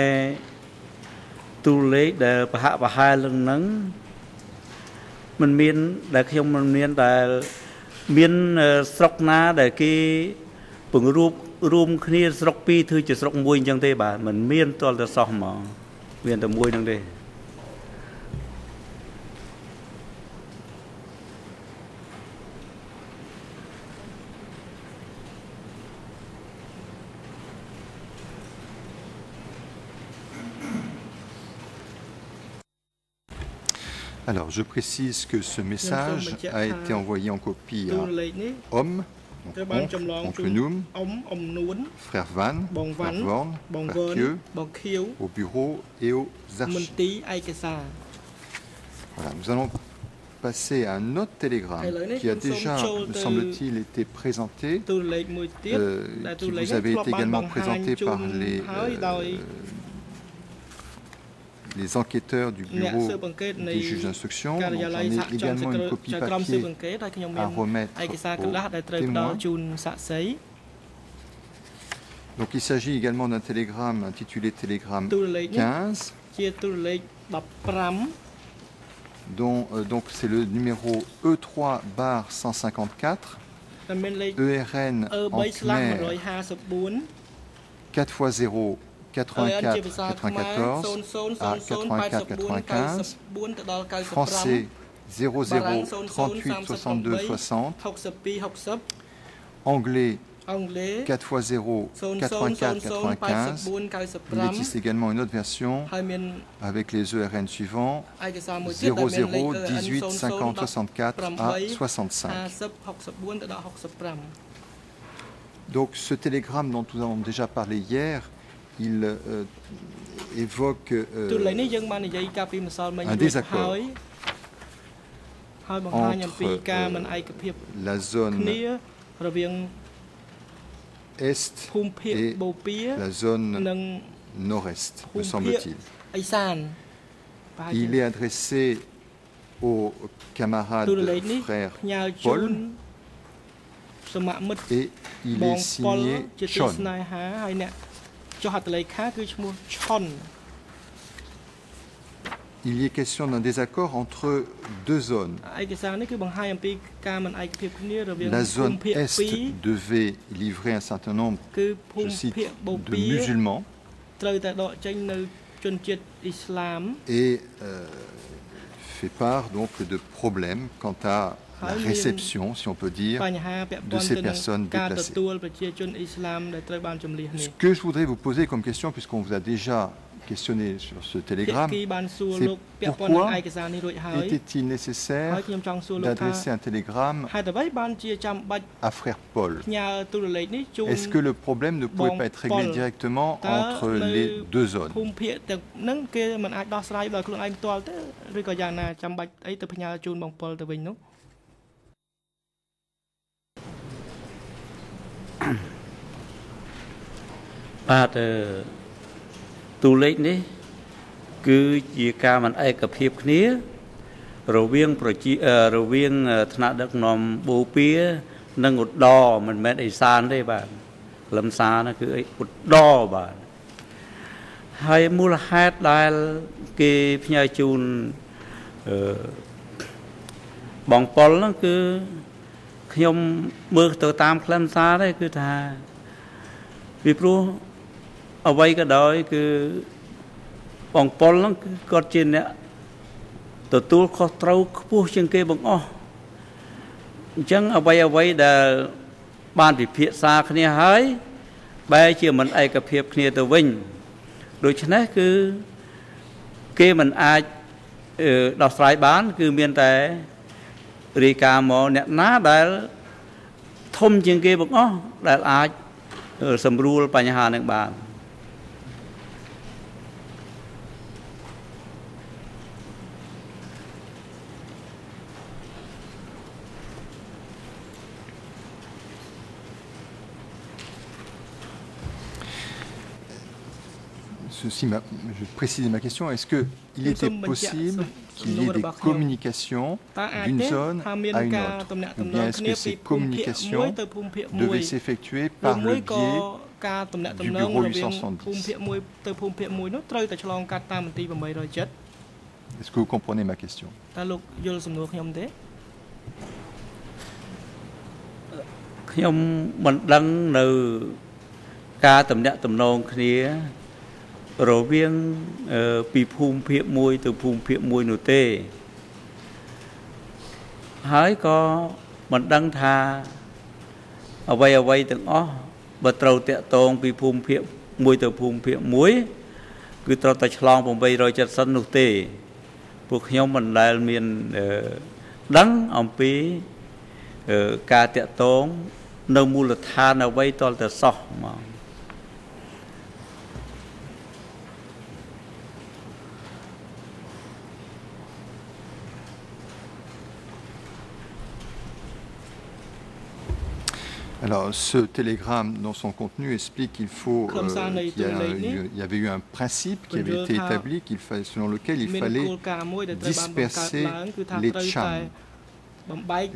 ទូលេខដែលប្រហាក់ប្រហែលនឹងហ្នឹងมันមានដែលខ្ញុំមិនមានដែលមានស្រុកណាដែលគេពង្រួបរួមគ្នាស្រុកពីរធ្វើជាស្រុកមួយអញ្ចឹងទេបាទมันមានតលតែសោះហ្មងមានតែមួយហ្នឹងទេ Alors, je précise que ce message a été envoyé en copie à Homme, oncle, Noum, frère Van, frère Vorn, frère Kieu, au bureau et aux archives. Voilà, nous allons passer à un autre télégramme qui a déjà, me semble-t-il, été présenté, euh, qui vous avait été également présenté par les, euh, les enquêteurs du bureau des juges d'instruction. J'en ai également une copie papier à remettre aux témoins. Donc il s'agit également d'un télégramme intitulé Télégramme 15, dont euh, donc c'est le numéro E3 bar 154, ERN en clair 4 x 0 84 94 à 84 95, français 00 38 62 60, anglais 4 x 0 84 95. Il existe également une autre version avec les ERN suivants 00 18 50 64 à 65. Donc ce télégramme dont nous avons déjà parlé hier il euh, évoque euh, un désaccord entre euh, la zone est et la zone nord-est, me semble-t-il. Il est adressé au camarade frère Paul et il est signé Il y est question d'un désaccord entre deux zones. La zone Est devait livrer un certain nombre, je cite, de musulmans. Et euh, fait part donc de problèmes quant à la réception, si on peut dire, de ces personnes déplacées. Ce que je voudrais vous poser comme question, puisqu'on vous a déjà questionné sur ce télégramme, c'est pourquoi était-il nécessaire d'adresser un télégramme à frère Paul. Est-ce que le problème ne pouvait pas être réglé directement entre les deux zones? បាទតួលេខនេះ គឺជាការមិនឯកភាពគ្នា រវាងប្រជារវាងថ្នាក់ដឹកនាំបូព៌ានិងឧត្តរមិនមែនអេសានទេបាទខ្លឹមសារនោះគឺឧត្តរបាទហើយមូលហេតុដែលគេផ្ញើជូនអឺបងប៉ុលហ្នឹងគឺខ្ញុំមើលទៅតាមខ្លឹមសារទេគឺថាពីព្រោះ អ្វីក៏ដោយគឺបងប៉ុលហ្នឹងគឺគាត់ជាអ្នកទទួលខុសត្រូវខ្ពស់ជាងគេបង្អស់អញ្ចឹងអ្វីអ្វីដែលបានពិភាក្សាគ្នាហើយបែរជាមិនឯកភាពគ្នាទៅវិញដូច្នេះគឺគេមិនអាចដោះស្រាយបាន គឺមានតែរាយការណ៍មកអ្នកណាដែលធំជាងគេបង្អស់ដែលអាចសម្រួលបញ្ហានឹងបាន ceci, ma, je ma question, est-ce qu'il était possible qu'il y ait des communications d'une zone à une autre Ou bien est-ce que ces communications devaient s'effectuer par le biais du bureau 870 Est-ce que vous comprenez ma question? រតំណាក់តំណងគ្នារវាងពីភូមិភាគមួយទៅភូមិភាគមួយនោះទេ ហើយក៏មិនដឹងថាអ្វីអ្វីទាំងអស់បើត្រូវតាក់ទងពីភូមិភាគមួយទៅភូមិភាគមួយគឺត្រូវតែឆ្លង870នោះទេពួកខ្ញុំមិនដែលមានដឹងអំពីការតាក់ទងនៅមូលដ្ឋានអ្វីតលតែសោះហ្មង Alors, ce télégramme, dans son contenu, explique qu'il faut euh, qu'il y, y, avait eu un principe qui avait été établi, qu'il fallait, selon lequel il fallait disperser les chams.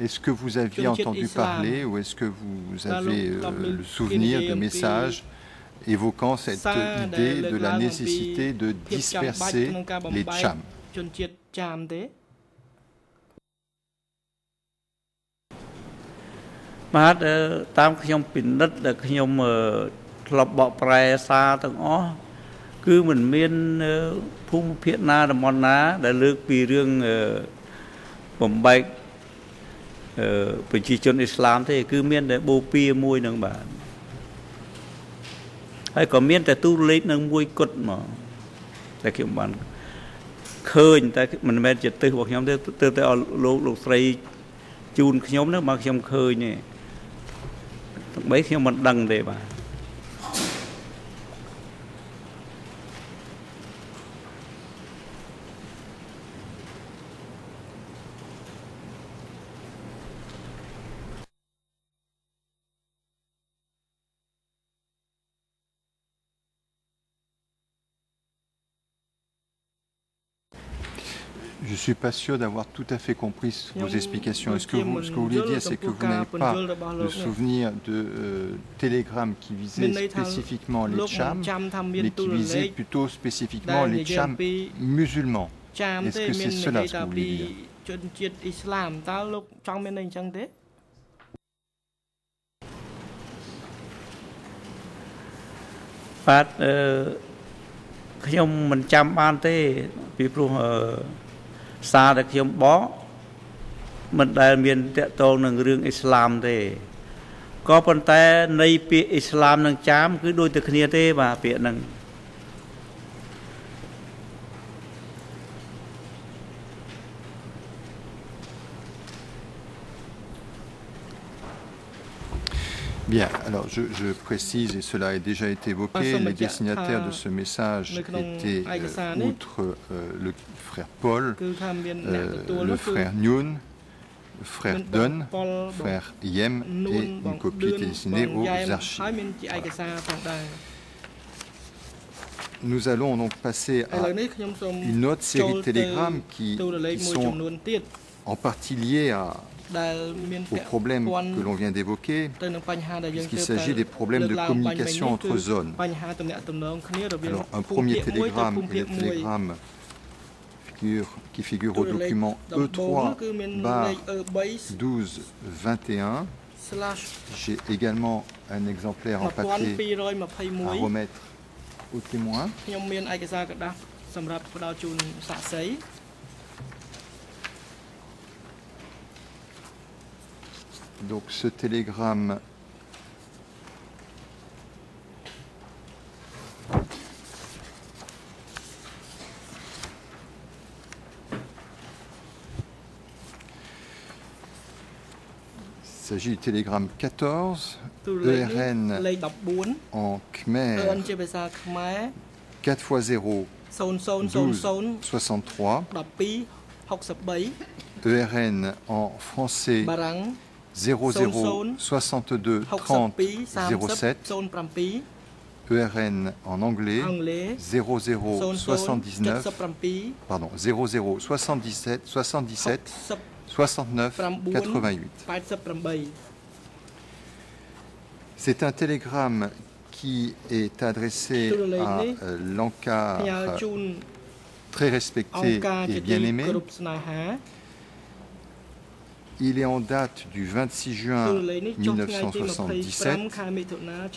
Est-ce que vous aviez entendu parler ou est-ce que vous avez euh, le souvenir de messages évoquant cette idée de la nécessité de disperser les chams បាទតាមខ្ញុំពិនិត្យដែលខ្ញុំធ្លាប់បកប្រែសារទាំងអស់គឺមិនមានភូមិភាគណាតំបន់ណា ដែលលើកពីរឿងបំបែកប្រជាជនអ៊ីស្លាមទេ គឺមានតែបូព៌ាមួយនឹងបាទហើយក៏មានតែទូរលេខនឹងមួយគត់មកតែខ្ញុំបានឃើញតែមិនមែនជាទិសរបស់ខ្ញុំទេទៅតែលោកលោកស្រីជូនខ្ញុំនោះមកខ្ញុំឃើញទេ bấy khi mình đăng đề bà ne suis pas sûr d'avoir tout à fait compris vos explications. Est-ce que vous, ce que vous vouliez dire, c'est que vous n'avez pas le souvenir de euh, télégrammes qui visaient spécifiquement les chams, mais qui visaient plutôt spécifiquement les chams musulmans Est-ce que c'est cela ce que vous voulez dire បាទអឺខ្ញុំមិនចាំបានទេពីព្រោះអឺ សារដែលខ្ញុំបកមិនដែលមានតកតងនឹងរឿងអ៊ីស្លាមទេក៏ប៉ុន្តែនៃពាក្យអ៊ីស្លាមនឹងចាមគឺដូចតែគ្នាទេបាទពាក្យហ្នឹង Bien, alors je, je, précise, et cela a déjà été évoqué, les destinataires de ce message étaient, euh, outre euh, le frère Paul, euh, le frère Nyun, le frère Don, le frère Yem, et une copie était destinée aux archives. Voilà. Nous allons donc passer à une autre série de télégrammes qui, qui sont en partie liés à, aux problèmes que l'on vient d'évoquer, puisqu'il s'agit des problèmes de communication entre zones. Alors, un premier télégramme est le télégramme figure, qui figure au document E3 bar 12 21. J'ai également un exemplaire en papier à remettre aux témoins. Donc ce télégramme Il s'agit du télégramme 14, ERN en Khmer, 4 x 0, 12, 63, ERN en français, 00 ERN en anglais, 00 79 pardon 00-77-69-88. C'est un télégramme qui est adressé à euh, l'encart très respecté et bien aimé. Il est en date du 26 juin 1977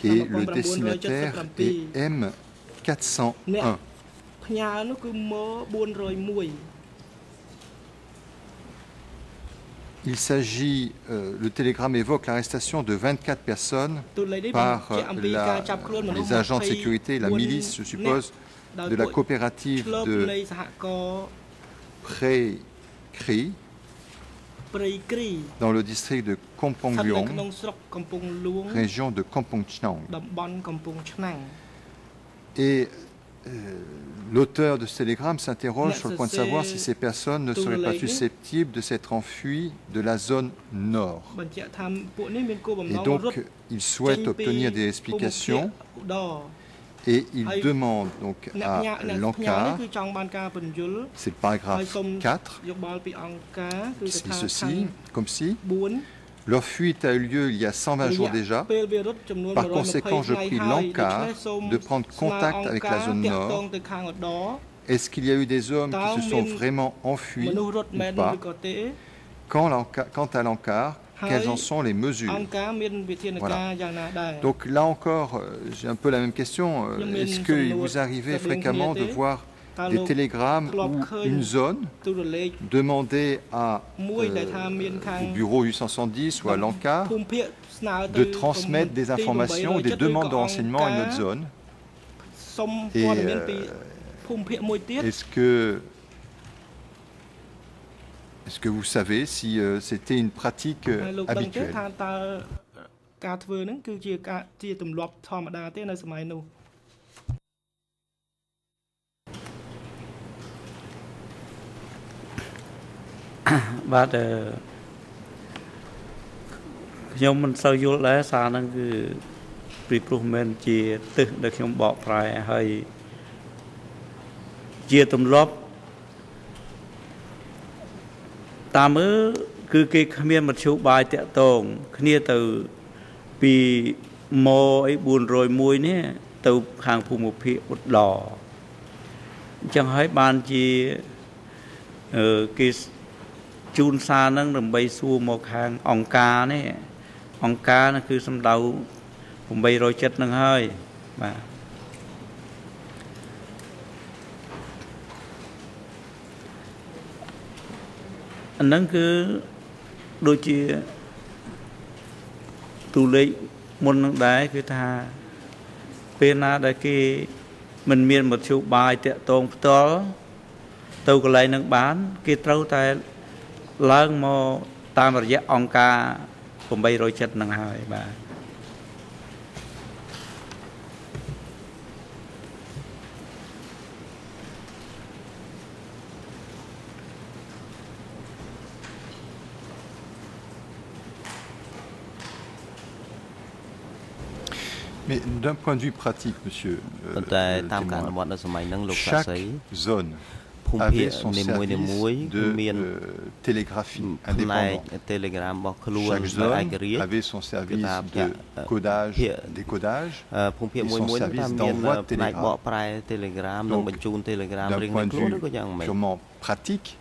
et le destinataire est M401. Il s'agit, euh, le télégramme évoque l'arrestation de 24 personnes par les agents de sécurité, la milice, je suppose, de la coopérative de pré-CRI, dans le district de Kompongluong, région de Kampongchnang. Et l'auteur de ce télégramme s'interroge sur le point de savoir si ces personnes ne seraient pas susceptibles de s'être enfuies de la zone nord. Et donc, il souhaite obtenir des explications et il demande donc à l'encart, c'est le paragraphe 4, qui dit ceci, comme si. Leur fuite a eu lieu il y a 120 jours déjà. Par conséquent, je prie l'encart de prendre contact avec la zone nord. Est-ce qu'il y a eu des hommes qui se sont vraiment enfuis ou pas Quant à l'encart, quelles en sont les mesures voilà. Donc là encore, euh, j'ai un peu la même question. Euh, euh, est-ce que vous arrivez fréquemment de voir des télégrammes ou une zone demander au bureau U510 ou à l'ANCAR de transmettre des informations ou des demandes de renseignement à une autre zone. Et est-ce que est-ce que vous savez si euh, c'était une pratique ហើយ euh, លោកដឹងទេ habituelle ថាតើការធ្វើហ្នឹងគឺជាការជាទម្លាប់ធម្មតាទេនៅសម័យនោះបាទអឺខ្ញុំមិនសូវយល់ដែរសារហ្នឹងគឺពីព្រោះមិនមែនជាទឹះដែលខ្ញុំបកប្រែហើយជាទម្លាប់ តាមមើលគឺគេគ្មានមធ្យោបាយតាក់ទងគ្នាទៅពីម៉អី401នេះទៅខាងភូមិភាគឧត្តរអញ្ចឹងហើយបានជាអឺគេជូនសារហ្នឹងដើម្បីសួរមកខាងអង្គការនេះអង្គការហ្នឹងគឺសំដៅ870ហ្នឹងហើយបាទ អាហ្នឹងគឺដូចជាទូលេខមុនហ្នឹងដែរគឺថាពេលណាដែលគេមិនមានមធ្យោបាយតាក់ទងផ្ទាល់ទៅកន្លែងហ្នឹងបាន គេត្រូវតែឡើងមកតាមរយៈអង្គការ870ហ្នឹងហើយបាទ Mais d'un point de vue pratique, monsieur, euh, euh, chaque zone euh, avait son service de télégraphie indépendant. Chaque zone avait son service de codage, décodage son service d'envoi de télégramme. Donc, d'un point de vue purement pratique,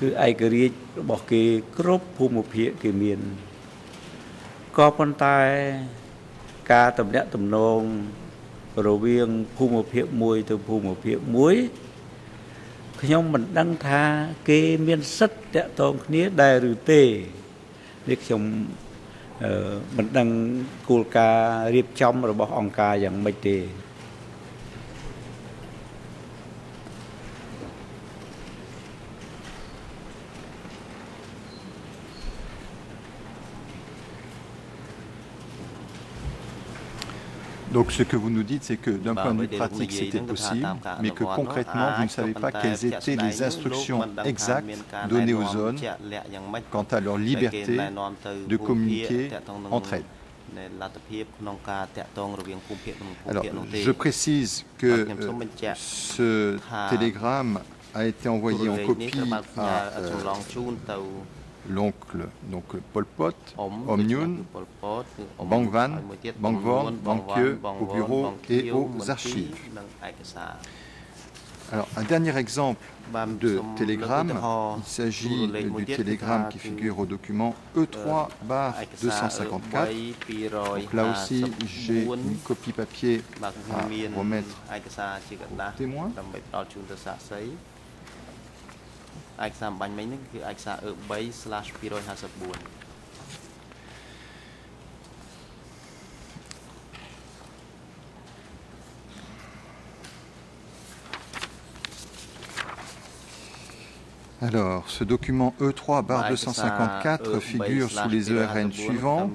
គផ្សេងទៀតបានទេបាទអឺគ្រប់ភូមិភាគសុទ្ធតែមានអឺ Telegram អឺមានកន្លែងវាយទូរលេខកន្លែងបកប្រែទូរលេខគឺឯករាជ្យរបស់គេគ្រប់ភូមិភាគគេមានក៏ប៉ុន្តែការតំណាក់តំណងរវាងភូមិភាគមួយទៅភូមិភាគមួយខ្ញុំមិនដឹងថាគេមានសិទ្ធិតាក់ទងគ្នាដែរឬទេនេះខ្ញុំមិនដឹងគោលការណ៍រៀបចំរបស់អង្គការយ៉ាងម៉េចទេ Donc ce que vous nous dites, c'est que d'un point de vue pratique, c'était possible, mais que concrètement, vous ne savez pas quelles étaient les instructions exactes données aux zones quant à leur liberté de communiquer entre elles. Alors, je précise que ce télégramme a été envoyé en copie à l'oncle donc Pol Pot, Om Nyun, Bang Van, Bang Vorn, Bang Kieu, au bureau et aux archives. Alors, un dernier exemple de télégramme, il s'agit du télégramme qui figure au document E3 bar 254. Donc là aussi, j'ai une copie papier à remettre aux témoins. ឯកសារបាញ់មិញហ្នឹងគឺឯកសារ E3/254 Alors, ce document E3 barre 254 figure sous les ERN suivants.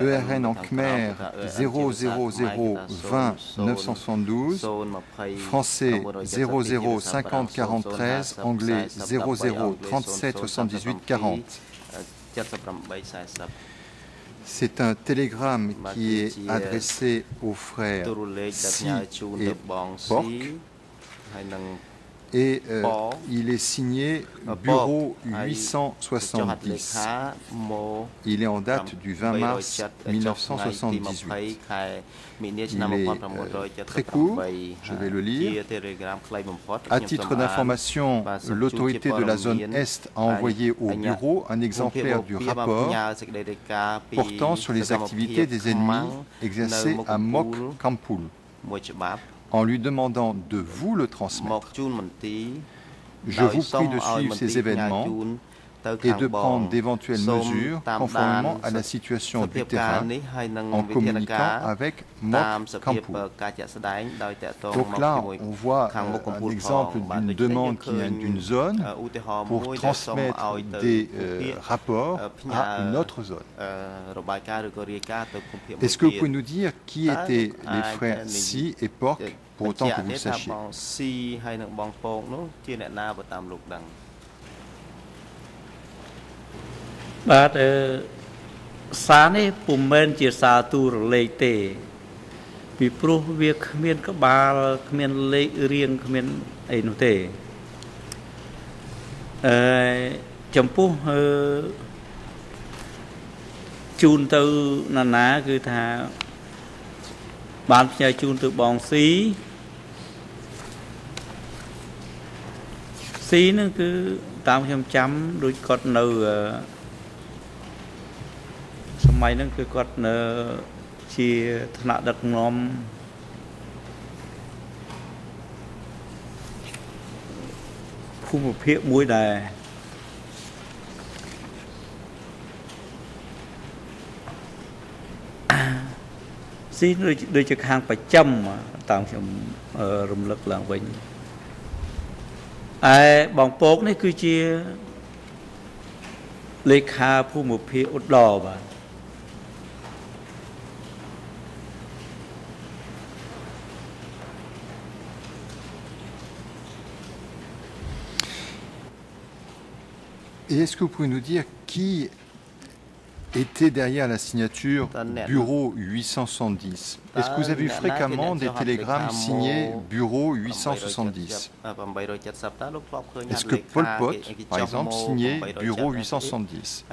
ERN en Khmer 00020 972, français 005043, anglais 0037 78 40. C'est un télégramme qui est adressé aux frères Si et Pork et euh, il est signé bureau 870. Il est en date du 20 mars 1978. Il est euh, très court, je vais le lire. À titre d'information, l'autorité de la zone Est a envoyé au bureau un exemplaire du rapport portant sur les activités des ennemis exercées à Mok Kampul en lui demandant de vous le transmettre. Je vous prie de suivre ces événements et de prendre d'éventuelles mesures conformément à la situation du terrain en communiquant avec Mok Kampu. Donc là, on voit un exemple d'une demande qui vient d'une zone pour transmettre des euh, rapports à une autre zone. Est-ce que vous pouvez nous dire qui étaient les frères Si et Pork pour autant que vous le sachiez? បាទអឺសារនេះពុំមែនជាសារទូរលេខទេ ពីព្រោះវាគ្មានក្បាលគ្មានលេខរៀងគ្មានអីនោះទេអឺចំពោះអឺជូនទៅណានាគឺថាបានផ្ញើជូនទៅបងស៊ីស៊ីនឹងគឺតាមខ្ញុំចាំដូចគាត់នៅ សម័យហ្នឹងគឺគាត់នៅជាឋានៈដឹកនាំភូមិភាគមួយដែរស៊ីដូចដូចជាខាងប្រចាំតាមខ្ញុំរំលឹកឡើងវិញឯបងពកនេះគឺជាលេខាភូមិភាគឧត្តរបាទ Et est-ce que vous pouvez nous dire qui était derrière la signature Bureau 870 Est-ce que vous avez eu fréquemment des télégrammes signés Bureau 870 Est-ce que Pol Pot, par exemple, signait Bureau 870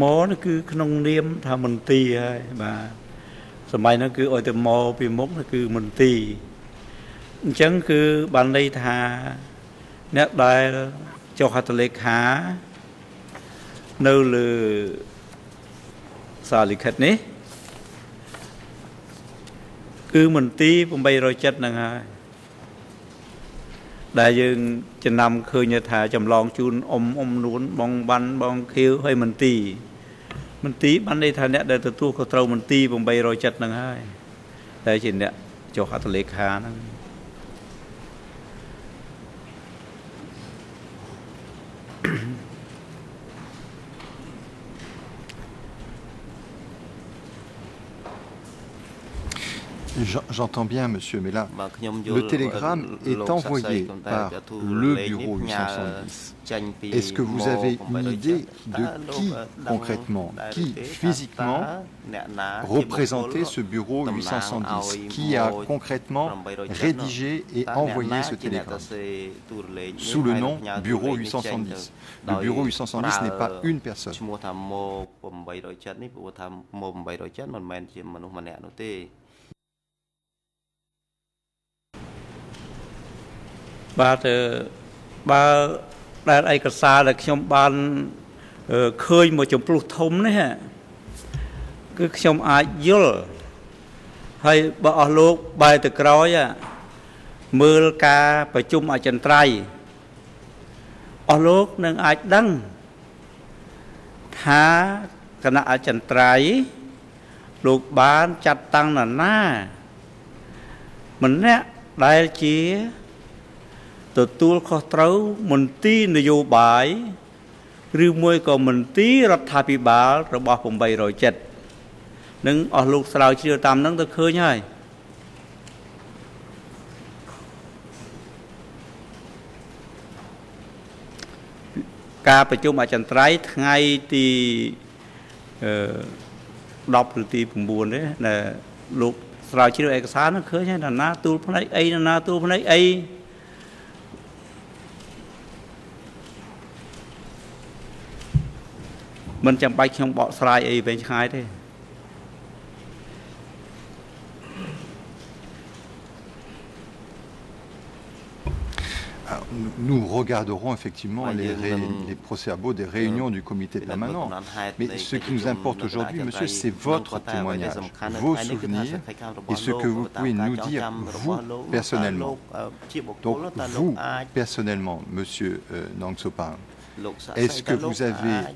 ម៉នេះគឺក្នុងនាមថាមន្ទីរហើយបាទសម័យហ្នឹងគឺឲ្យតែម៉ពីមុខគឺមន្ទីរអញ្ចឹងគឺបានន័យថាអ្នកដែលចុះហត្ថលេខានៅលើសារលិខិតនេះ គឺមន្ទីរ807ហ្នឹងហើយ ដែលយើងចំណាំឃើញថាចម្លងជូនអ៊ំអ៊ំនួនបងបានបងខៀវហើយមន្ទីរមន្ទីរបានន័យថាអ្នកដែលទទួលខុសត្រូវមន្ទីរ807ហ្នឹងហើយដែលជាអ្នកចុះហត្ថលេខាហ្នឹង J'entends bien, monsieur, mais là, le télégramme est envoyé par le bureau 810. Est-ce que vous avez une idée de qui concrètement, qui physiquement représentait ce bureau 810 Qui a concrètement rédigé et envoyé ce télégramme sous le nom bureau 870 Le bureau 810 n'est pas une personne. បាទអឺបើដែលឯកសារដែលខ្ញុំបានអឺឃើញមកចំពោះធំនេះហ่ะគឺខ្ញុំអាចយល់ហើយបើអស់លោកបែរទៅក្រោយហ่ะមើលការប្រជុំអចិន្ត្រៃយ៍អស់លោកនឹងអាចដឹងថាគណៈអចិន្ត្រៃយ៍លោកបានចាត់តាំងនរណាម្នាក់ដែលជា ទទួលខុសត្រូវមន្ទីរនយោបាយឬមួយក៏មន្ទីររដ្ឋាភិបាលរបស់807នឹងអស់លោកស្រាវជ្រាវតាមហ្នឹងទៅឃើញហើយការប្រជុំអចិន្ត្រៃយ៍ថ្ងៃទីអឺ10ឬទី9ទេដែលលោកស្រាវជ្រាវឯកសារហ្នឹងឃើញហើយណាណាទូលផ្នែកអីណាណាទូលផ្នែកអី មិនចាំបាច់ខ្ញុំបកស្រាយអីវែងឆ្ងាយទេ Alors, nous- nous regarderons effectivement Ouais, les, il y a ré- une- les procès-verbaux des réunions du comité ពីលើក permanent. កំណត់ហេតុ Mais នៃ ce qui nous ប្រជុំ importe នៅគណៈ aujourd'hui, អចិន្ត្រៃយ៍ monsieur, c'est នឹង votre ក៏តែអ្វីដែល témoignage, សំខាន់នៅ vos ថ្ងៃនេះគឺថា souvenirs សក្ខីកម្មរបស់ et ce លោក que vous តាម pouvez ការ nous ចង dire, ចាំរបស់ vous, លោកតើ personnellement. លោកអឺជាបុគ្គល Donc, តើលោក vous, អាច personnellement, monsieur euh, Nang Sopin, លោកសាក់ est-ce សី que តើលោក vous avez អាច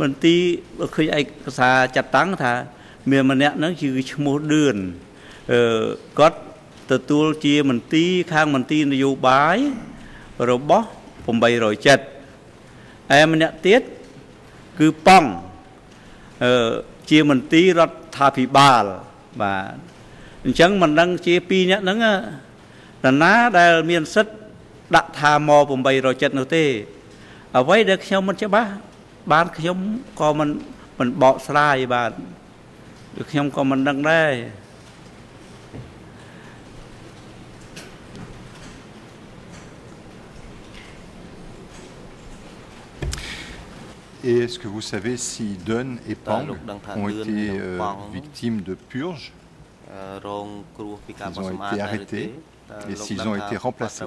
ទួលបន្ទុកក្នុងការតំណាងឲ្យមន្ទីរម៉ូ807នេះបាទបញ្ហានេះហើយដែលខ្ញុំខ្លួនខ្ញុំផ្ទាល់ក៏មិនដឹងថានរណាជាមក807នរណាជាមន្ទីរបើឃើញឯកសារចាត់តាំងថាមានម្នាក់ហ្នឹងគឺឈ្មោះឌឿនអឺគាត់ទទួលជាមន្ទីរខាងមន្ទីរនយោបាយរបស់807ឯម្នាក់ទៀតគឺប៉ង់អឺជាមន្ទីររដ្ឋាភិបាលបាទអញ្ចឹងមិនដឹងជាពីរអ្នកហ្នឹងណានរណាដែលមានសិទ្ធិដាក់ថាមក807នោះទេអ្វីដែលខ្ញុំមិនច្បាស់ បានខ្ញុំក៏មិនមិនបកស្រាយបាទដូចខ្ញុំក៏មិនដឹងដែរ Et est-ce que vous savez si Dunn et Pang Look, dans ta ont Dunn été et euh, Pang. victimes de purges អឺរងគ្រោះពីការ Ils បោះ ont សម្អាត été ដែរឬទេ arrêtés តើ et លោក s'ils ដឹង ont ថា été គាត់ remplacés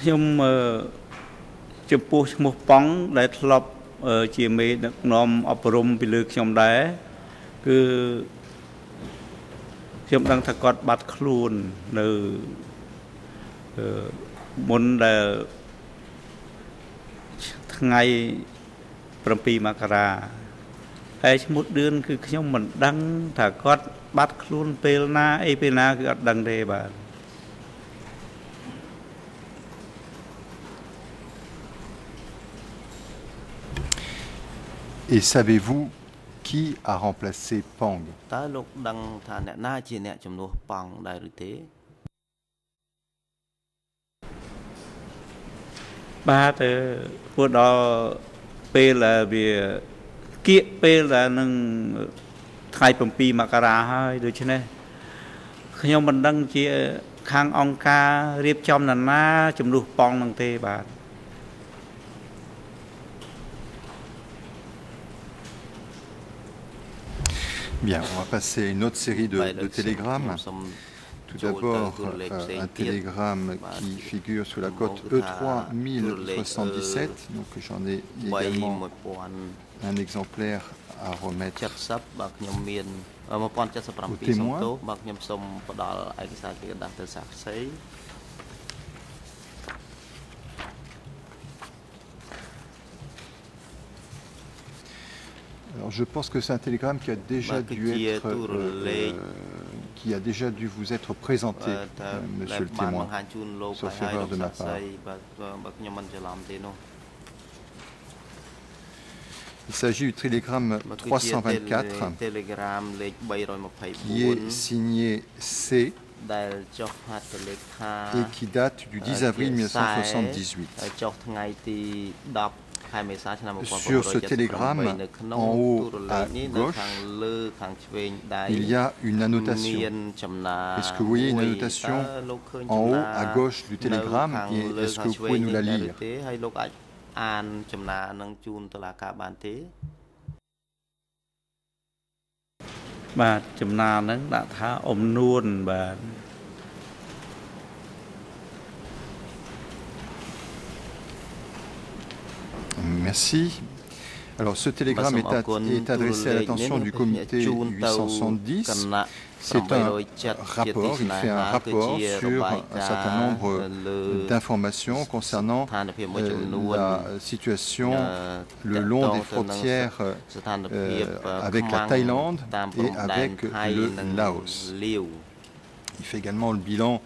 ខ្ញុំអឺចំពោះឈ្មោះប៉ង់ដែលធ្លាប់អឺជាមេដឹកនាំអប់រំពីលើខ្ញុំដែរគឺខ្ញុំដឹងថាគាត់បាត់ខ្លួននៅអឺមុនដែលថ្ងៃ7មករាហើយឈ្មោះឌឿនគឺខ្ញុំមិនដឹងថាគាត់បាត់ខ្លួនពេលណាអីពេលណាគឺអត់ដឹងទេបាទ Et savez-vous qui a remplacé Pang តើលោកដឹងថាអ្នកណាជាអ្នកជំនួសប៉ង់ដែរឬទេបាទអឺពួកដល់ពេលដែលវាគៀកពេលដែលនឹងថ្ងៃ7មករាហើយដូច្នេះខ្ញុំមិនដឹងជាខាងអង្គការរៀបចំនរណាជំនួសប៉ងនឹងទេបាទ Bien, on va passer à une autre série de, télégrammes. Tout d'abord, euh, un télégramme qui figure sous la cote E3 1077. E Donc j'en ai également un exemplaire à remettre au témoin. Je pense que c'est un télégramme qui a déjà dû être, euh, qui a déjà dû vous être présenté, euh, Monsieur le témoin, sauf erreur de ma part. Il s'agit du télégramme 324 qui est signé C et qui date du 10 avril 1978. Sur ce télégramme, en haut à gauche, il y a une annotation. Est-ce que vous voyez une annotation en haut à gauche du télégramme? est-ce que vous pouvez nous la lire? Merci. Alors, ce télégramme est, adressé à l'attention du comité 870. C'est un rapport, il fait un rapport sur un certain nombre d'informations concernant euh, la situation le long des frontières euh, avec la Thaïlande et avec le Laos. Il fait également le bilan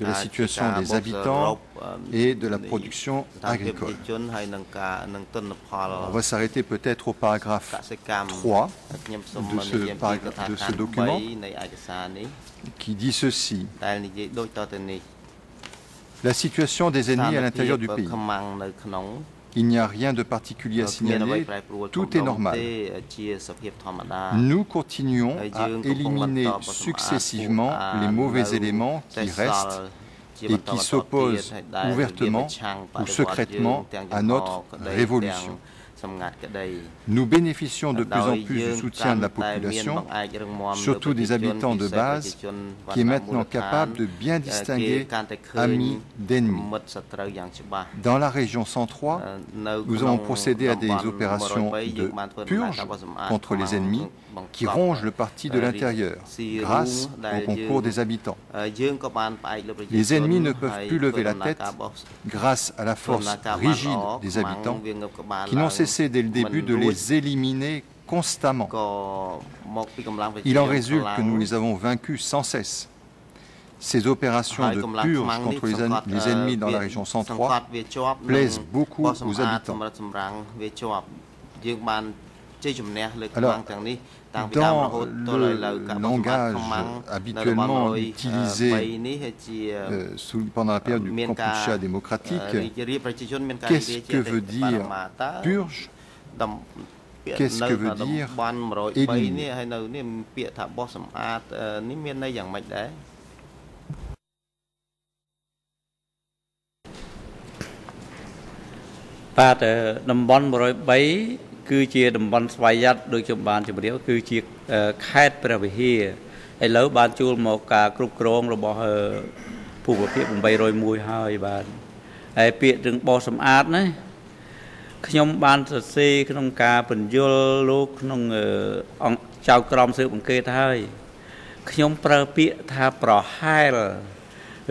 de la situation des habitants et de la production agricole. On va s'arrêter peut-être au paragraphe 3 de ce, de ce document qui dit ceci. La situation des ennemis à l'intérieur du pays. Il n'y a rien de particulier à signaler, tout est normal. Nous continuons à éliminer successivement les mauvais éléments qui restent et qui s'opposent ouvertement ou secrètement à notre révolution. Nous bénéficions de plus en plus du soutien de la population, surtout des habitants de base, qui est maintenant capable de bien distinguer amis d'ennemis. Dans la région 103, nous avons procédé à des opérations de purge contre les ennemis qui ronge le parti de l'intérieur grâce au concours des habitants. Les ennemis ne peuvent plus lever la tête grâce à la force rigide des habitants qui n'ont cessé dès le début de les éliminer constamment. Il en résulte que nous les avons vaincus sans cesse. Ces opérations de purge contre les, les ennemis dans la région 103 plaisent beaucoup aux habitants. Alors, dans le langage habituellement utilisé pendant la période du Kampuchea démocratique, qu'est-ce que veut dire purge Qu'est-ce que veut dire éliminer 103នេះហើយនៅនេះពាក្យថាបោះសម្អាតអឺនេះមានន័យយ៉ាងម៉េចដែរបាទអឺតំបន់103គឺជាតំបន់ស្វយ័តដូចខ្ញុំបានជម្រាបគឺជាអឺខេត្តព្រះវិហារឥឡូវបានជួលមកការគ្រប់គ្រងរបស់អឺភូមិភាគ801ហើយបាទហើយពាក្យរឿងបោសសម្អាតណាខ្ញុំបានសរសេរក្នុងការបញ្យលលោកក្នុងអឺអង្គចៅក្រមស៊ើបអង្កេតហើយខ្ញុំប្រើពាក្យថាប្រហែល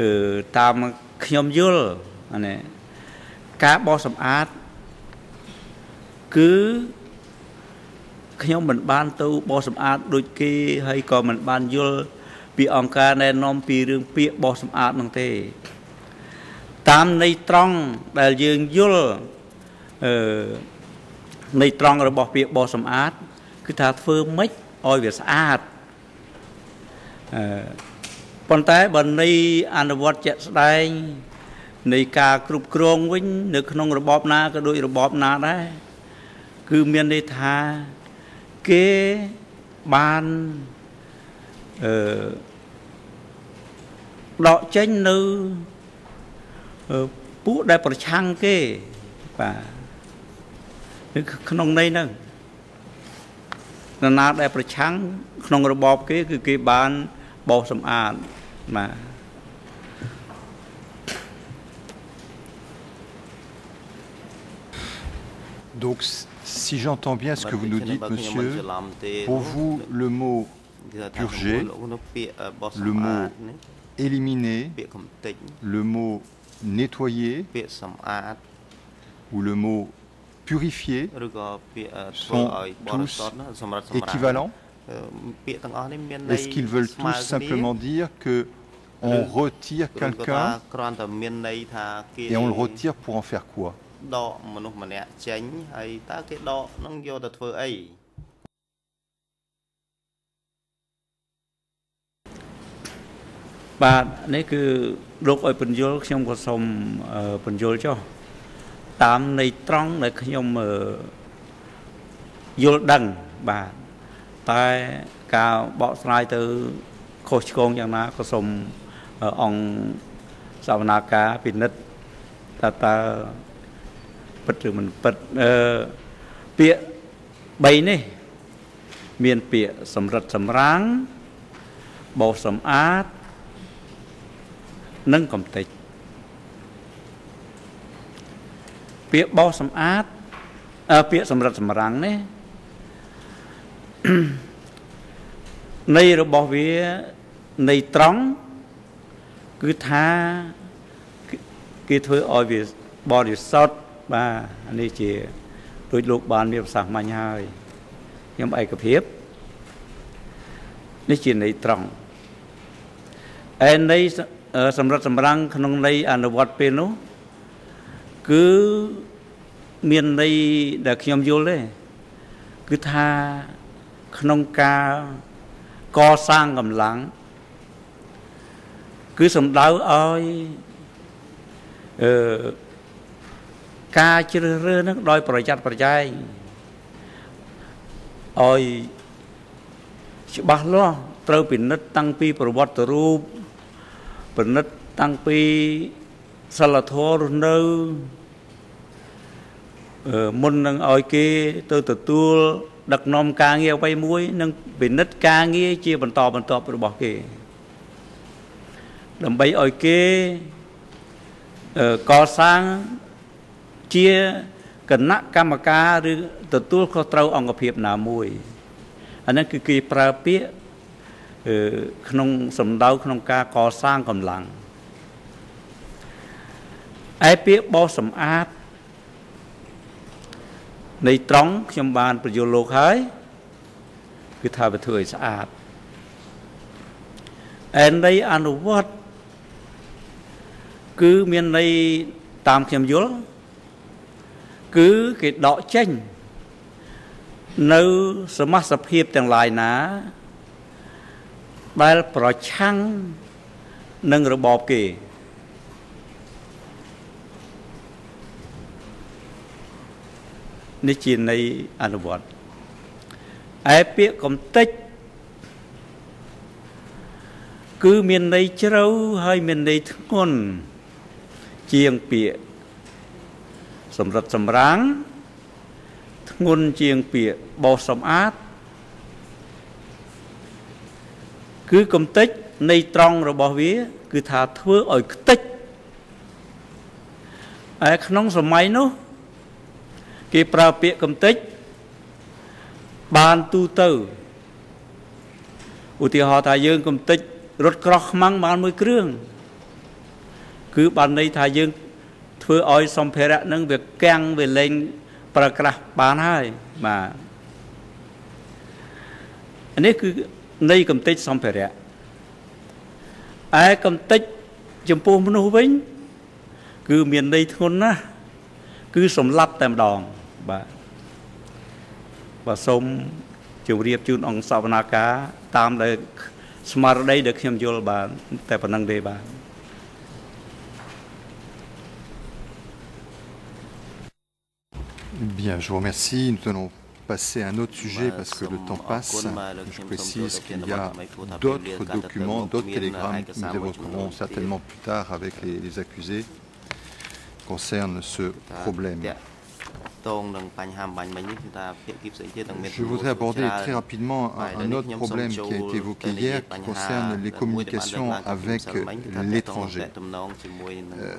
អឺតាមខ្ញុំយល់អានេះការបោសសម្អាត គឺខ្ញុំមិនបានទៅបោសសម្អាតដូចគេហើយក៏មិនបានយល់ពីអង្គការណែនាំពីរឿងពាក្យបោសសម្អាតនោះទេ តាមន័យត្រង់ដែលយើងយល់អឺនៃត្រង់របស់ពាក្យបោសសម្អាត គឺថាធ្វើម៉េចឲ្យវាស្អាតអឺប៉ុន្តែបើនៃអនុវត្តជាក់ស្ដែងនៃការគ្រប់គ្រងវិញ នៅក្នុងរបបណាក៏ដូចរបបណាដែរ គឺមានន័យថាគេបានអឺដកចេញនៅពួកដែលប្រឆាំងគេបាទក្នុងន័យហ្នឹងនរណាដែលប្រឆាំងក្នុងរបបគេគឺគេបានបោសសម្អាតបាទ Donc, si j'entends bien ce que vous nous dites, monsieur, pour vous, le mot purger, le mot éliminer, le mot nettoyer ou le mot purifier sont tous équivalents. Est-ce qu'ils veulent tous simplement dire que on retire quelqu'un et on le retire pour en faire quoi? ដកមនុស្សម្នាក់ចេញហើយតើគេដកនឹងយកទៅធ្វើអីបាទនេះគឺលោកឲ្យពន្យល់ខ្ញុំក៏សូមពន្យល់ចុះតាមនៃត្រង់ដែលខ្ញុំយល់ដឹងបាទតែការបកស្រាយទៅខុសឆ្គងយ៉ាងណាក៏សូមអង្គសវនាការពិនិត្យតើតើ ពិតឬមិនពិតអឺពាក្យ3នេះ មានពាក្យសម្រិតសម្រាំងបោសសម្អាតនិងកំតិចពាក្យបោសសម្អាតពាក្យសម្រិតសម្រាំងនេះនៃរបស់វានៃត្រង់គឺថាគេធ្វើឲ្យវាបរិសុទ្ធ បាទនេះជាដូចលោកបានមានប្រសាសន៍មាញ់ហើយខ្ញុំឯកភាពនេះជាន័យត្រង់ឯន័យសម្រាប់សម្រាំងក្នុងន័យអនុវត្តពេលនោះគឺមានន័យដែលខ្ញុំយល់ទេគឺថាក្នុងការកសាងកម្លាំងគឺសំដៅឲ្យអឺ ការជ្រើសរើសនឹងដោយប្រយ័ត្នប្រយែងឲ្យច្បាស់លាស់ត្រូវពិនិត្យតាំងពីប្រវត្តិរូបពិនិត្យតាំងពីសិលធម៌រស់នៅមុននឹងឲ្យគេទៅទទួល ដឹកនាំការងារអ្វីមួយនឹងពិនិត្យការងារជាបន្តបន្ទាប់របស់គេ ដើម្បីឲ្យគេកសាង ជាគណៈកម្មការឬទទួលខុសត្រូវអង្គភាពណាមួយអានេះគឺគេប្រើពាក្យក្នុងសំដៅក្នុងការកសាងកម្លាំងឯពាក្យបោសសម្អាតនៃត្រង់ខ្ញុំបានបញ្យល់លោកហើយគឺថាវាធ្វើឲ្យស្អាតឯន័យអនុវត្តគឺមានន័យតាមខ្ញុំយល់ គឺគេដកចេញ នៅសមាសភាពទាំងឡាយណា ដែលប្រឆាំងនឹងរបបគេនេះជានៃអនុវត្តឯពាក្យកំតិចគឺមានន័យជ្រៅហើយមានន័យធ្ងន់ជាងពាក្យ សម្រិតសម្រាំងធ្ងន់ជាងពាក្យបោសសម្អាត គឺកំតិចនៃត្រង់របស់វា គឺថាធ្វើឲ្យខ្ទេចឯក្នុងសម័យនោះ គេប្រើពាក្យកំតិច បានទូទៅឧទាហរណ៍ថាយើងកំតិចរត់ក្រោះខ្មាំងបានមួយគ្រឿង គឺបានន័យថាយើង ធ្វើឲ្យសម្ភារៈនឹងវាកាំងវាលែងប្រក្រាស់បានហើយបាទនេះគឺនៃកំតិចសម្ភារៈឯកំតិចចំពោះមនុស្សវិញ គឺមានន័យធ្ងន់ណាស់គឺសម្លាប់តែម្ដងបាទបាទសូមជម្រាបជូនអង្គសវនាការតាមដែលស្មារតីដែលខ្ញុំយល់បាន តែប៉ុណ្្នឹងទេបាទ Bien, je vous remercie. Nous allons passer à un autre sujet parce que le temps passe. Je précise qu'il y a d'autres documents, d'autres télégrammes que nous évoquerons certainement plus tard avec les, accusés concernent ce problème. Je voudrais aborder très rapidement un, un autre problème qui a été évoqué hier qui concerne les communications avec l'étranger. Euh,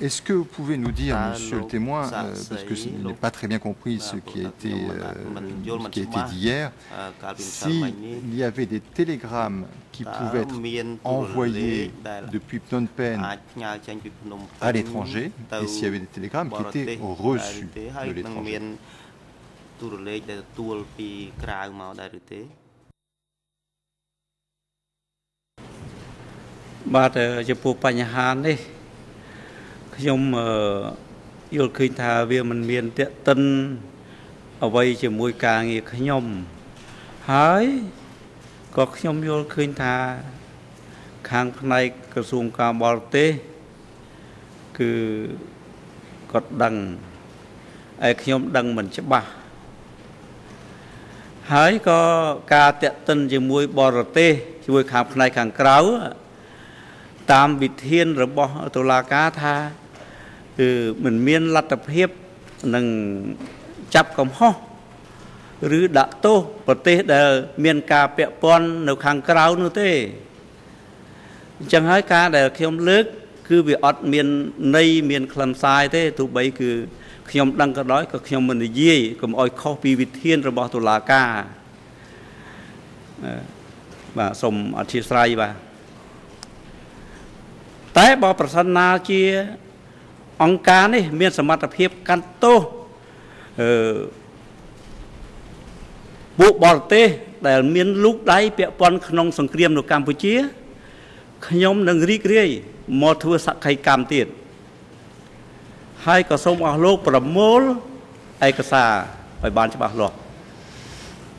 est-ce que vous pouvez nous dire, monsieur le témoin, euh, parce que il n'est pas très bien compris ce qui a été, dit hier, s'il y avait des télégrammes qui pouvaient être envoyés depuis Phnom Penh à l'étranger, et s'il y avait des télégrammes qui étaient reçus de l'étranger. ខដែលទទួលពីក្រៅមកដែរឬទេបាទចំពោះបញ្ហានេះខ្ញុំយល់ឃើញថាវាមិនមានតេតិនអ្វីជាមួយការងារខ្ញុំហើយក៏ខ្ញុំយល់ឃើញថា ខាងផ្នែកក្រសួងការបរទេសគឺគាត់ដឹងហើយខ្ញុំដឹងមិនច្បាស់ហើយក៏ការតេតិនជាមួយបរទេសជាមួយខាងផ្នែកខាងក្រៅតាមវិធានរបស់តុលាការថា គឺមិនមានលទ្ធភាពនឹងចាប់កំហុសឬដាក់ទោសប្រទេសដែលមានការពាក់ព័ន្ធនៅខាងក្រៅនោះទេអញ្ចឹងហើយការដែលខ្ញុំលើក គឺវាអត់មានន័យមានខ្លឹមសារទេទោះបីគឺខ្ញុំដឹងក៏ដោយក៏ខ្ញុំមិននិយាយកុំអោយខុសពីវិធានរបស់តុលាការបាទសូមអធិស្ឋានបាទតែបើប្រសិនណាជា អង្គការនេះ មានសមត្ថភាពកាន់ទោសអឺពួកបរទេសដែលមានលូកដៃពាក់ព័ន្ធក្នុងសង្គ្រាមនៅកម្ពុជាខ្ញុំនឹងរីករាយមកធ្វើសក្ខីកម្មទៀតហើយក៏សូមអស់លោកប្រមូលឯកសារឲ្យបានច្បាស់លាស់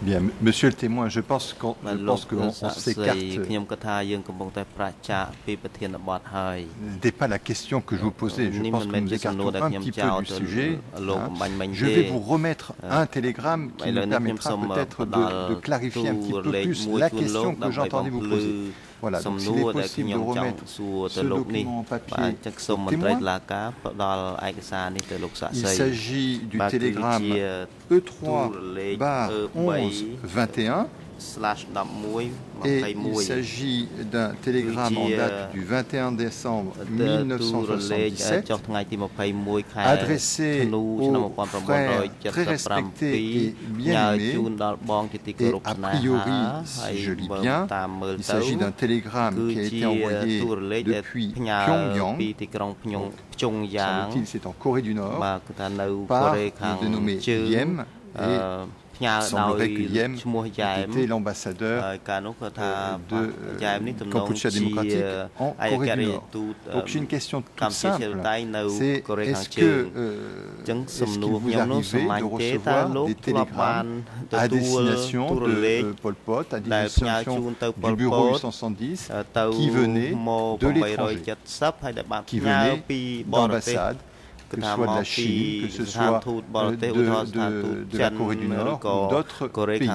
Bien, monsieur le témoin, je pense qu'on s'écarte. n'est pas la question que je vous posais. Je pense que nous écartons un petit peu du sujet. Hein. Je vais vous remettre un télégramme qui nous permettra peut-être de, de clarifier un petit peu plus la question que j'entendais vous poser. Voilà, donc s'il est possible de remettre ce document en papier au témoin. Il s'agit du télégramme E3 bar 11 21 et il s'agit d'un télégramme en date du 21 décembre 1977 adressé aux frères très respectés et bien aimés. Et a priori, si je lis bien, il s'agit d'un télégramme qui a été envoyé depuis Pyongyang. Semble-t-il c'est en Corée du Nord par le dénommé Yem et ផ្ញើដោយឈ្មោះយ៉ែម était l'ambassadeur de Kampuchea démocratique en Corée du Nord. Donc j'ai une question toute simple, c'est est-ce que euh, est-ce qu'il vous arrivait de recevoir des télégrammes à destination de euh, Pol Pot, à destination du bureau 870 qui venaient de l'étranger, qui venaient d'ambassades que ce soit de la Chine, que ce soit de, de, de, de la Corée du Nord ou d'autres pays. ខាងជើងឬក៏ពីប្រទេសផ្សេងទៀ que ce soit de la Chine, que ce soit de, de, de la Corée du Nord ou d'autres pays.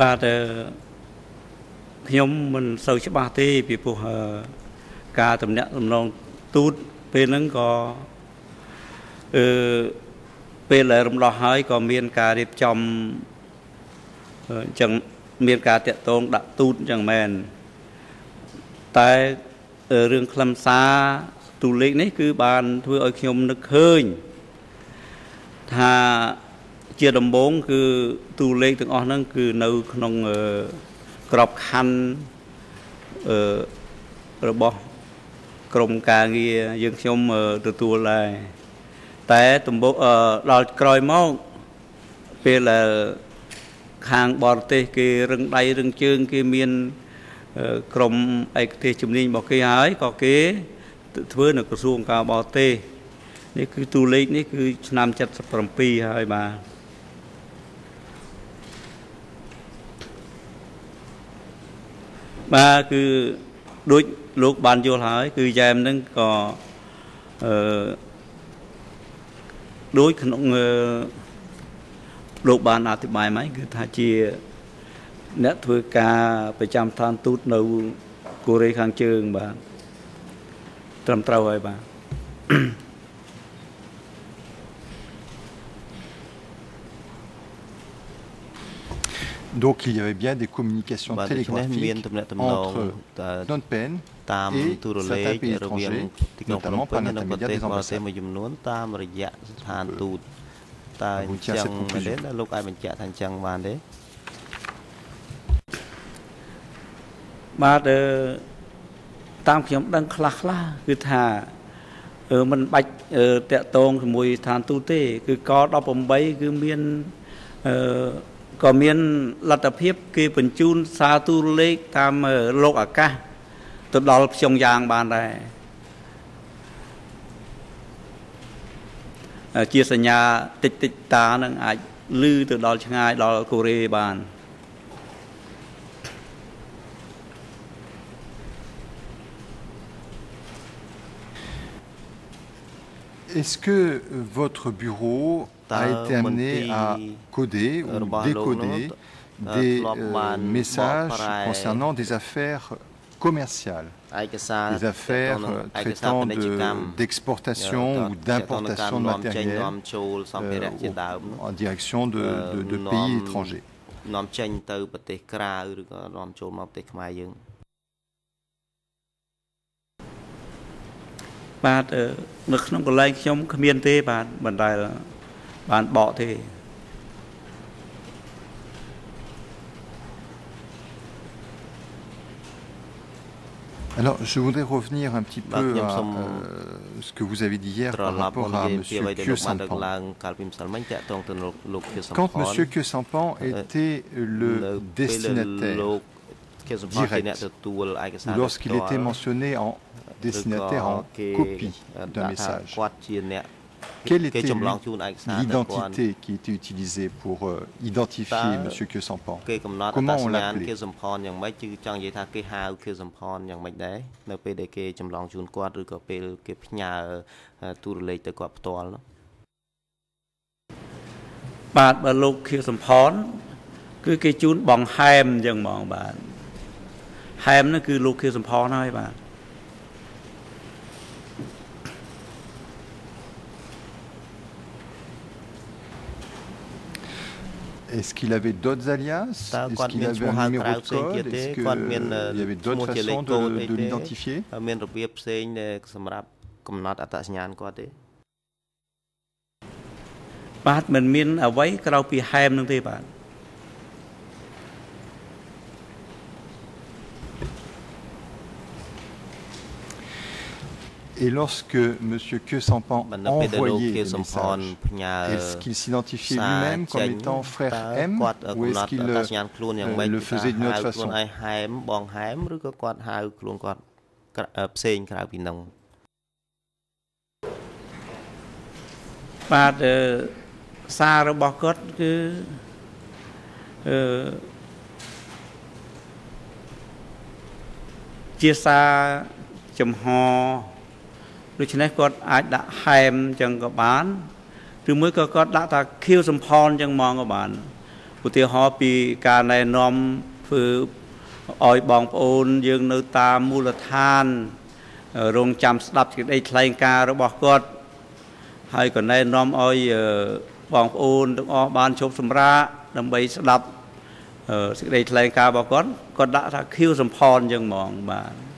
បាទខ្ញុំមិនសូវច្បាស់ទេពីព្រោះការតំណាក់តំណងទូតពេលហ្នឹងក៏ អឺពេលដែលរំដោះហើយក៏មានការរៀបចំអញ្ចឹងមានការតាក់ទងដាក់ទូតអញ្ចឹងមែនតែរឿងខ្លឹមសារទូលេខនេះគឺបានធ្វើឲ្យខ្ញុំនឹកឃើញថាជាដំបូងគឺទូលេខទាំងអស់ហ្នឹងគឺនៅក្នុងក្របខ័ណ្ឌអឺរបស់ក្រមការងារយើងខ្ញុំទទួលដែរ តែដំបូងដល់ក្រោយមកពេលខាងបរទេសគេរឹងដៃរឹងជើងគេមានក្រមឯកទេសជំនាញរបស់គេហើយក៏គេធ្វើនៅក្រសួងការបរទេសនេះគឺតួលេខនេះគឺឆ្នាំ77ហើយបាទបាទគឺដូចលោកបានយល់ហើយ គឺយ៉ែមនឹងក៏អឺ ដូចក្នុងលោកបានអធិប្បាយមកគឺថាជាអ្នកធ្វើការប្រចាំឋានទូតនៅកូរ៉េខាងជើងបាទត្រឹមត្រូវហើយបាទ Donc il y avait bien des communications télégraphiques entre Phnom Penh តាមទូរលេខរវាងទីក្រុងភ្នំពេញនិងប្រទេសបរទេសមួយចំនួនតាមរយៈស្ថានទូ តតើអញ្ចឹងមែនទេលោកអាចបញ្ជាក់ថាអញ្ចឹងបានទេបាទតាមខ្ញុំដឹងខ្លះខ្លះគឺថាมันបាច់តាក់តងជាមួយស្ថានទូតទេ គឺក18គឺមានអឺ ក៏មានលទ្ធភាព គេបញ្ជូនសារទូរលេខតាមលោកអាកាសទៅដល់ភ្យងយ៉ាងបានដែរជាសញ្ញាតិចតិចតានឹងអាចលឺទៅដល់ឆ្ងាយដល់កូរ៉េបាន Est-ce que votre bureau a été amené à coder ou décoder des euh, messages concernant des affaires commerciales, des affaires traitant d'exportation ou d'importation de matériel euh, en direction de, de pays étrangers. បាទនៅក្នុងកន្លែងខ្ញុំគ្មានទេបាទមិនដែលបានបកទេ Alors, je voudrais revenir un petit peu à euh, ce que vous avez dit hier par rapport à M. Kyo Sampan. Quand M. Kyo Sampan était le destinataire direct, lorsqu'il était mentionné en destinataire en copie d'un message, quelle était l'identité qui était utilisée pour euh, identifier M. Kyo Sampan Comment on l'appelait នៅ Est-ce qu'il avait d'autres alias? Est-ce qu'il avait un numéro de code? Est-ce qu'il y avait d'autres façons de, de l'identifier? Et lorsque M. Que Sampan envoyait les messages, est-ce qu'il s'identifiait lui-même comme étant frère M ou est-ce qu'il euh, le faisait d'une autre façon chia xa chùm ho ដូច្នេះគាត់អាចដាក់ហែមចឹងក៏បានឬមួយក៏គាត់ដាក់ថាខៀវសំផនចឹងហ្មងក៏បានឧទាហរណ៍ពីការណែនាំធ្វើឲ្យបងប្អូនយើងនៅតាមមូលដ្ឋានរងចាំស្ដាប់សេចក្តីថ្លែងការណ៍របស់គាត់ហើយក៏ណែនាំឲ្យបងប្អូនទាំងអស់បានជប់សម្រាកដើម្បីស្ដាប់សេចក្តីថ្លែងការណ៍របស់គាត់គាត់ដាក់ថាខៀវសំផនចឹងហ្មងបាទ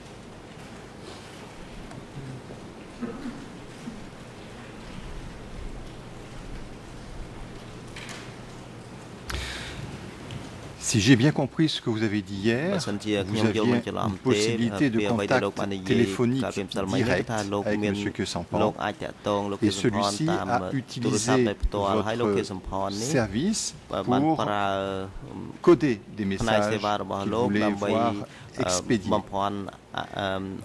Si j'ai bien compris ce que vous avez dit hier, vous aviez une possibilité de contact téléphonique direct avec M. Kesampan et celui-ci a utilisé votre service pour coder des messages qu'il voulait voir expédiés.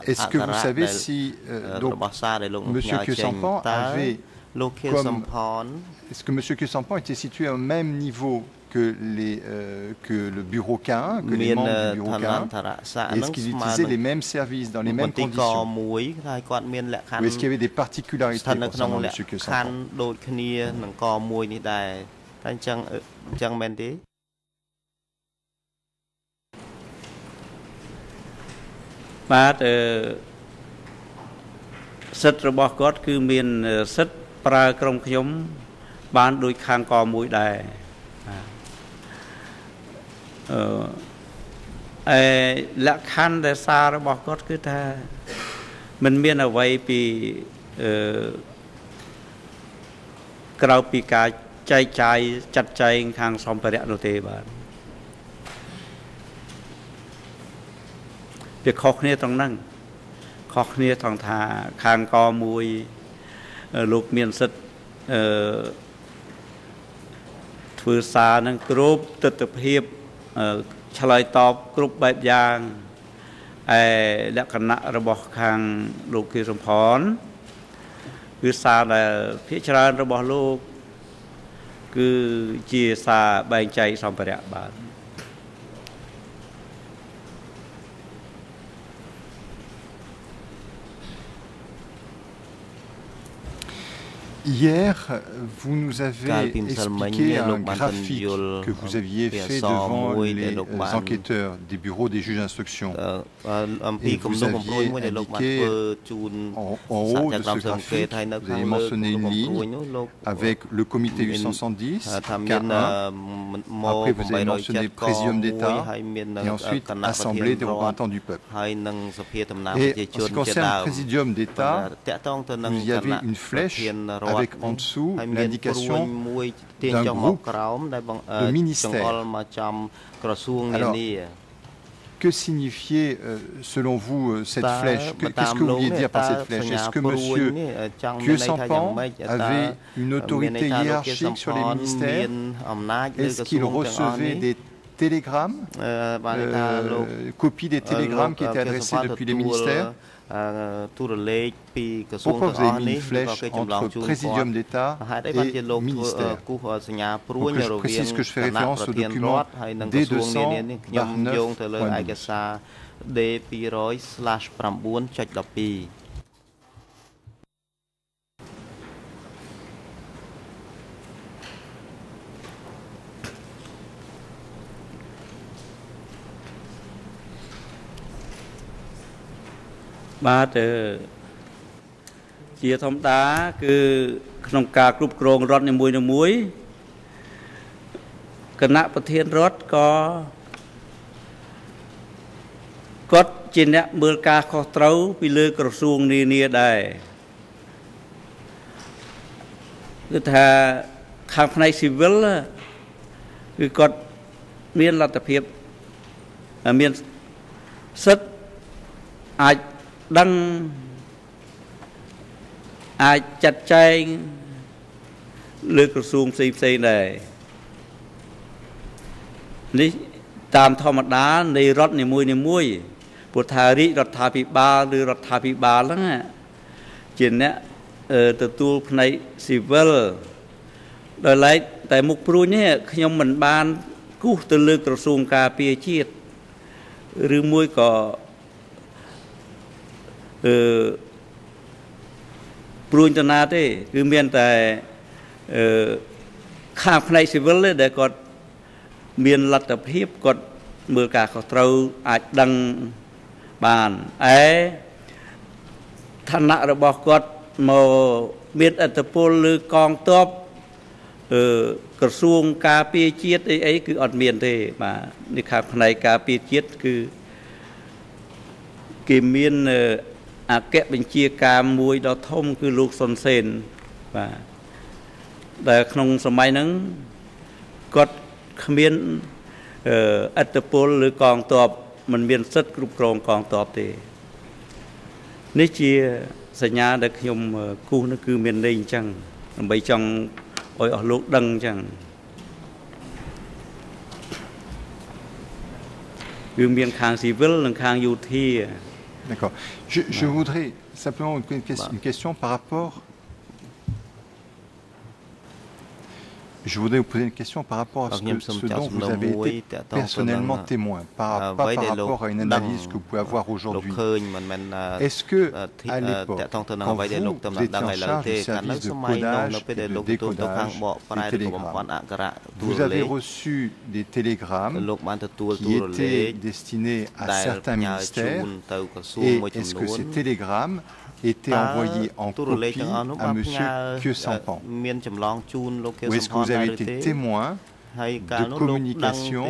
Est-ce que vous savez si donc, M. Kesampan avait comme, est-ce que M. Kesampan était situé au même niveau que, les, euh, que le bureau K1, que les membres du bureau K1 Est-ce qu'ils utilisaient les mêmes services dans les mêmes conditions Ou est-ce qu'il y avait des particularités concernant M. Kesampan បាទអឺសិទ្ធិរបស់គាត់គឺមានសិទ្ធិប្រើក្រុមខ្ញុំបានដោយខាងកមួយដែរ អឺអេលក្ខខណ្ឌដែលសាររបស់គាត់គឺថាมันមានអ្វីពីអឺក្រៅពីការចែកចាយចាត់ចែងខាងសម្ភារៈនោះទេបាទវាខុសគ្នាត្រង់ហ្នឹងខុសគ្នាត្រង់ថាខាងកមួយលោកមានសិទ្ធអឺធ្វើសារនឹងគ្រប់ទស្សនភាព ឆ្លើយតបគ្រប់បែបយ៉ាងឯលក្ខណៈរបស់ខាងលោកគីសំផនគឺសារដែលភាគច្រើនរបស់លោក គឺជាសារបែងចែកសម្ភារៈបាទ Hier, vous nous avez expliqué un graphique que vous aviez fait devant les enquêteurs des bureaux des juges d'instruction. Et vous aviez indiqué en, en haut de ce graphique, vous avez mentionné une ligne avec le comité 870, K1, après vous avez mentionné Présidium d'État, et ensuite Assemblée des représentants du peuple. Et en ce qui concerne le Présidium d'État, vous y avez une flèche avec en dessous l'indication d'un groupe de ministères. Alors, que signifiait, selon vous, cette flèche? Qu'est-ce que vous vouliez dire par cette flèche? Est-ce que M. Kyosampan avait une autorité hiérarchique sur les ministères? Est-ce qu'il recevait des télégrammes, euh, copies des télégrammes qui étaient adressés depuis les ministères? ទូរលេខពីក្រសួងទាំងអស់នេះក៏គេចម្លងជូនគាត់ d'État ហេតុអីបានជាលោកធ្វើគូសសញ្ញាព្រួញរវាងគណៈប្រធានរដ្ឋហើយនិងក្រសួងនានានេះខ្ញុំយោងទៅលើឯកសារ D200/9.12 ជាធម្មតា គឺក្នុងការគ្រប់គ្រងរដ្ឋនីមួយៗគណៈប្រធានរដ្ឋក៏គាត់ជាអ្នកមើលការខុសត្រូវពីលើក្រសួងនានាដែរគឺថាខាងផ្នែកស៊ីវិលគឺគាត់មានលទ្ធភាពមានសិទ្ធអាច ដឹងអាចចាត់ចែងលើក្រសួងផ្សេងផ្សេងដែរនេះតាមធម្មតានៃរដ្ឋនីមួយនីមួយព្រោះថារាជរដ្ឋាភិបាលឬរដ្ឋាភិបាលហ្នឹងជាអ្នកទទួលផ្នែកស៊ីវិលដោយឡែកតែមុខព្រួញនេះខ្ញុំមិនបានគូសទៅលើក្រសួងការពារជាតិឬមួយក៏ អឺព្រួញតាណាទេគឺមានតែអឺខាងផ្នែកស៊ីវិលទេដែលគាត់មានលទ្ធភាពគាត់មើលការខុសត្រូវអាចដឹងបានឯឋានៈរបស់គាត់មកមានអត្តពលឬកងទ័ពអឺក្រសួងការពារជាតិអីអីគឺអត់មានទេបាទនេះខាងផ្នែកការពារជាតិគឺគេមាន អគ្គបញ្ជាការមួយដ៏ធំគឺលោកសុនសេនបាទដែលក្នុងសម័យហ្នឹងគាត់គ្មានអត្តពលឬកងទ័ពมันមានសិទ្ធិគ្រប់គ្រងកងទ័ពទេនេះជាសញ្ញាដែលខ្ញុំគូសនោះគឺមានន័យអញ្ចឹងដើម្បីចង់ឲ្យអស់លោកដឹងអញ្ចឹងគឺមានខាងស៊ីវិលនិងខាងយោធា D'accord. Je, je voudrais simplement une, une question par rapport Je voudrais vous poser une question par rapport à ce, que, ce dont vous avez été personnellement témoin, par, pas par rapport à une analyse que vous pouvez avoir aujourd'hui. Est-ce que, à l'époque, quand vous, vous étiez en charge du service de codage et de décodage des télégrammes, vous avez reçu des télégrammes qui étaient destinés à certains ministères. et est-ce que ces télégrammes était envoyé en copie à M. Kyo Sampan Ou est-ce que vous avez été témoin de communication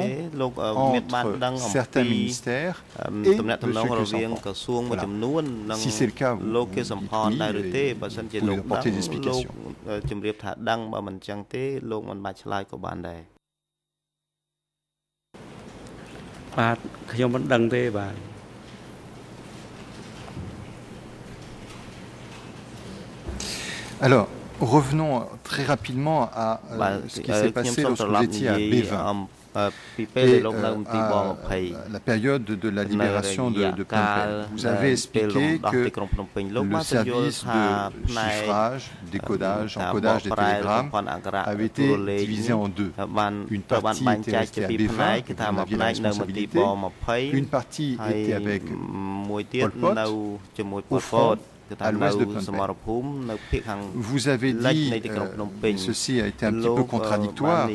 entre certains ministères et M. Kyo Sampan Si c'est le cas, vous, vous dites oui et vous pouvez apporter des explications. ជំ Alors, revenons très rapidement à euh, ce qui s'est passé lorsque vous étiez à Bévin. Et, euh, la période de la libération de, de Phnom Penh. Vous avez expliqué que le service de chiffrage, décodage, encodage des télégrammes avait été divisé en deux. Une partie était restée à Bévin, vous en aviez la responsabilité. Une partie était avec Pol Pot, au front, à l'ouest de Phnom Vous avez dit, euh, ceci a été un petit peu contradictoire,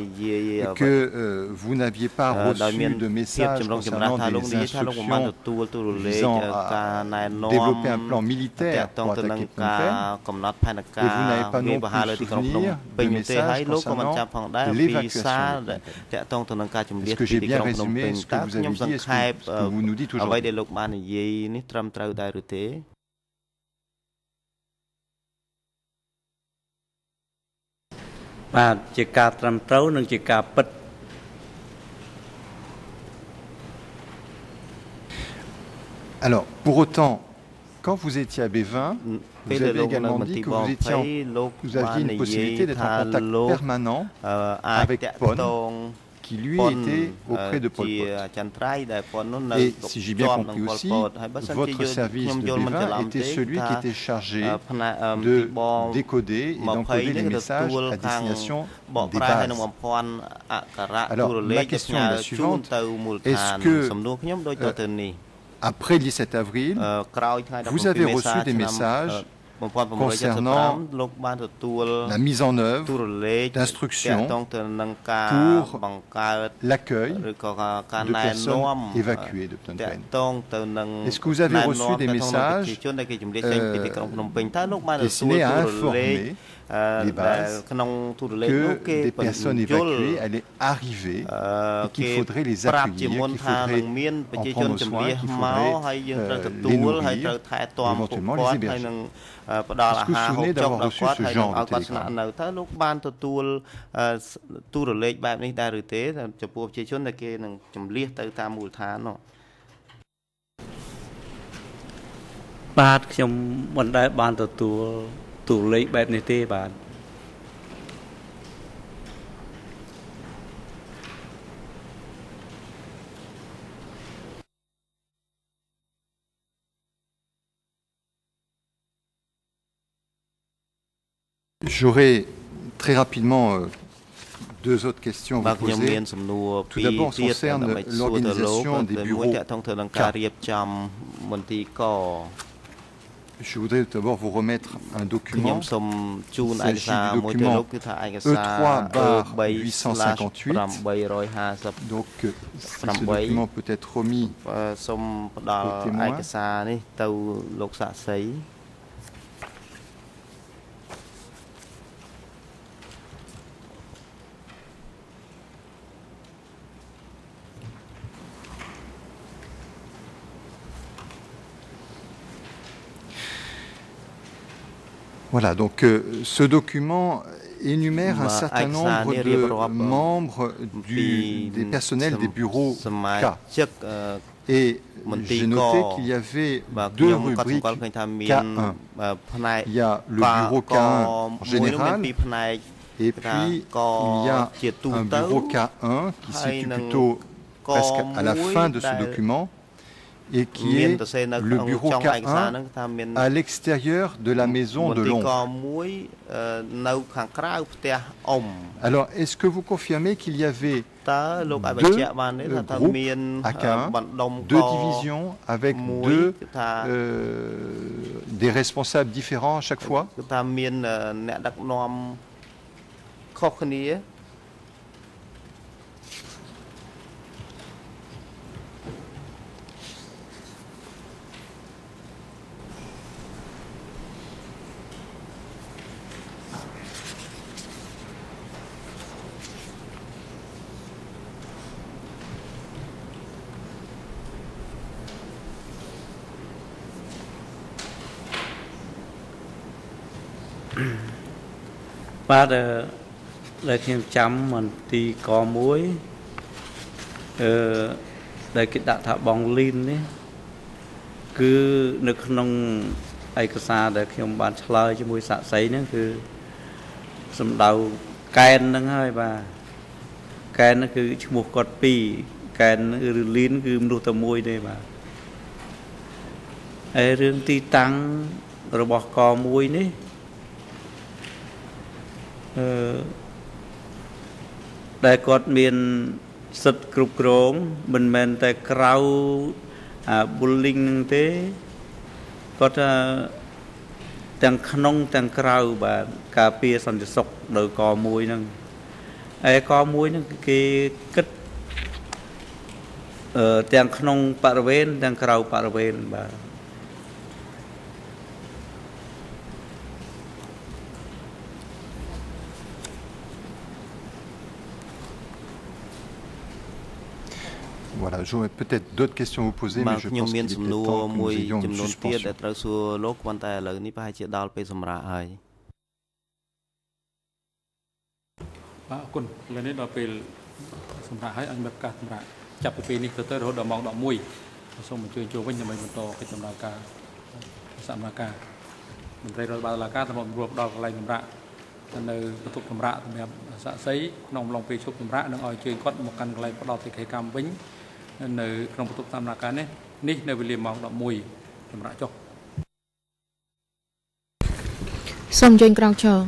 que euh, vous n'aviez pas reçu de message concernant des instructions visant à développer un plan militaire pour attaquer Phnom Penh, et vous n'avez pas non plus souvenir de message concernant l'évacuation de Phnom Penh. Est-ce que j'ai bien résumé ce que vous avez dit? et ce que vous nous dites aujourd'hui? បាទជាការត្រឹមត្រូវនិងជាការពិត Alors, pour autant, quand vous étiez à Bévin, vous avez également dit que vous, étiez en, vous aviez une possibilité d'être en contact permanent avec PON, qui lui était auprès de Pol Pot. Et si j'ai bien compris aussi, votre service de Bévin était celui qui était chargé de décoder et d'encoder les messages à destination des bases. Alors, ma question est la suivante. Est-ce que, euh, après le 17 avril, vous avez reçu des messages concernant la mise en œuvre d'instructions pour l'accueil de personnes évacuées de Phnom Penh. Est-ce que vous avez reçu des messages euh, destinés à informer que des personnes évacuées allaient arriver et qu'il faudrait les accueillir, qu'il faudrait en prendre soin, qu'il faudrait euh, les nourrir, éventuellement les héberger. ផ្ដល់អាហារហូបចុកដល់គាត់ហើយនឹងឲ្យគាត់ស្នាក់នៅទៅលោកបានទទួលទូរលេខបែបនេះដែរឬទេចំពោះប្រជាជនដែលគេនឹងចម្លៀសទៅតាមមូលដ្ឋាននោះបាទខ្ញុំមិនដែលបានទទួល ទូរលេខបែបនេះទេបាទ J'aurais très rapidement deux autres questions à vous poser. Tout d'abord, concerne l'organisation des bureaux Je voudrais d'abord vous remettre un document. Il s'agit du document E3 bar 858. Donc, si ce document peut être remis aux témoins. Voilà, donc euh, ce document énumère un certain nombre de membres du, des personnels des bureaux K. Et j'ai noté qu'il y avait deux rubriques K1. Il y a le bureau K1 en général, et puis il y a un bureau K1 qui se situe plutôt presque à la fin de ce document et qui est le bureau K1 à l'extérieur de la maison de l'ombre. Alors, est-ce que vous confirmez qu'il y avait deux groupes AK1, deux divisions avec deux euh, des responsables différents à chaque fois? បាទដែលខ្ញុំចាំមន្ទីរកមួយអឺដែលគេដាក់ថាបងលីននេះគឺនៅក្នុងឯកសារដែលខ្ញុំបានឆ្លើយជាមួយសាក់សីហ្នឹងគឺសំដៅកែនហ្នឹងហើយបាទកែនហ្នឹងគឺឈ្មោះគាត់ពីរកែនឬលីនគឺមនុស្សតែមួយទេបាទហើយរឿងទីតាំងរបស់កមួយនេះ អឺដែលគាត់មានសិទ្ធិគ្រប់គ្រងមិនមែនតែក្រៅអា bullying នឹងទេគាត់ថាទាំងក្នុង ទាំងក្រៅបាទការពារសន្តិសុខនៅកមួយហ្នឹងហើយកមួយហ្នឹងគេគិតអឺទាំងក្នុងបរិវេណទាំងក្រៅបរិវេណបាទ Voilà, j'aurais peut-être d'autres questions à vous poser, mais je pense qu'il est temps que nous ayons une suspension. ត្រូវសួរលោកប៉ុន្តែឥឡូវនេះប្រហែលជាដល់ពេលសម្រាប់ហើយបាទអរគុណឥឡូវនេះដល់ពេលសម្រាប់ហើយអញមកកាសសម្រាប់ចាប់ពីពេលនេះទៅទៅរហូតដល់ម៉ោង11សូមអញ្ជើញចូលវិញដើម្បីបន្តកិច្ចដំណើរការសម្រាប់ការមន្ត្រីរដ្ឋបាលតុលាការសម្រាប់រួបដល់កន្លែងសម្រាប់នៅបន្ទប់សម្រាប់សម្រាប់សាក់សីក្នុងអំឡុងពេលជប់សម្រាប់និងឲ្យជើញគាត់មកកាន់កន្លែងផ្ដល់សេចក្ដីកម្មវិញ នៅក្នុងបន្ទប់តាមការនេះនេះនៅវេលាម៉ោង11សម្រាប់ចុះសូមអញ្ជើញក្រងឈរ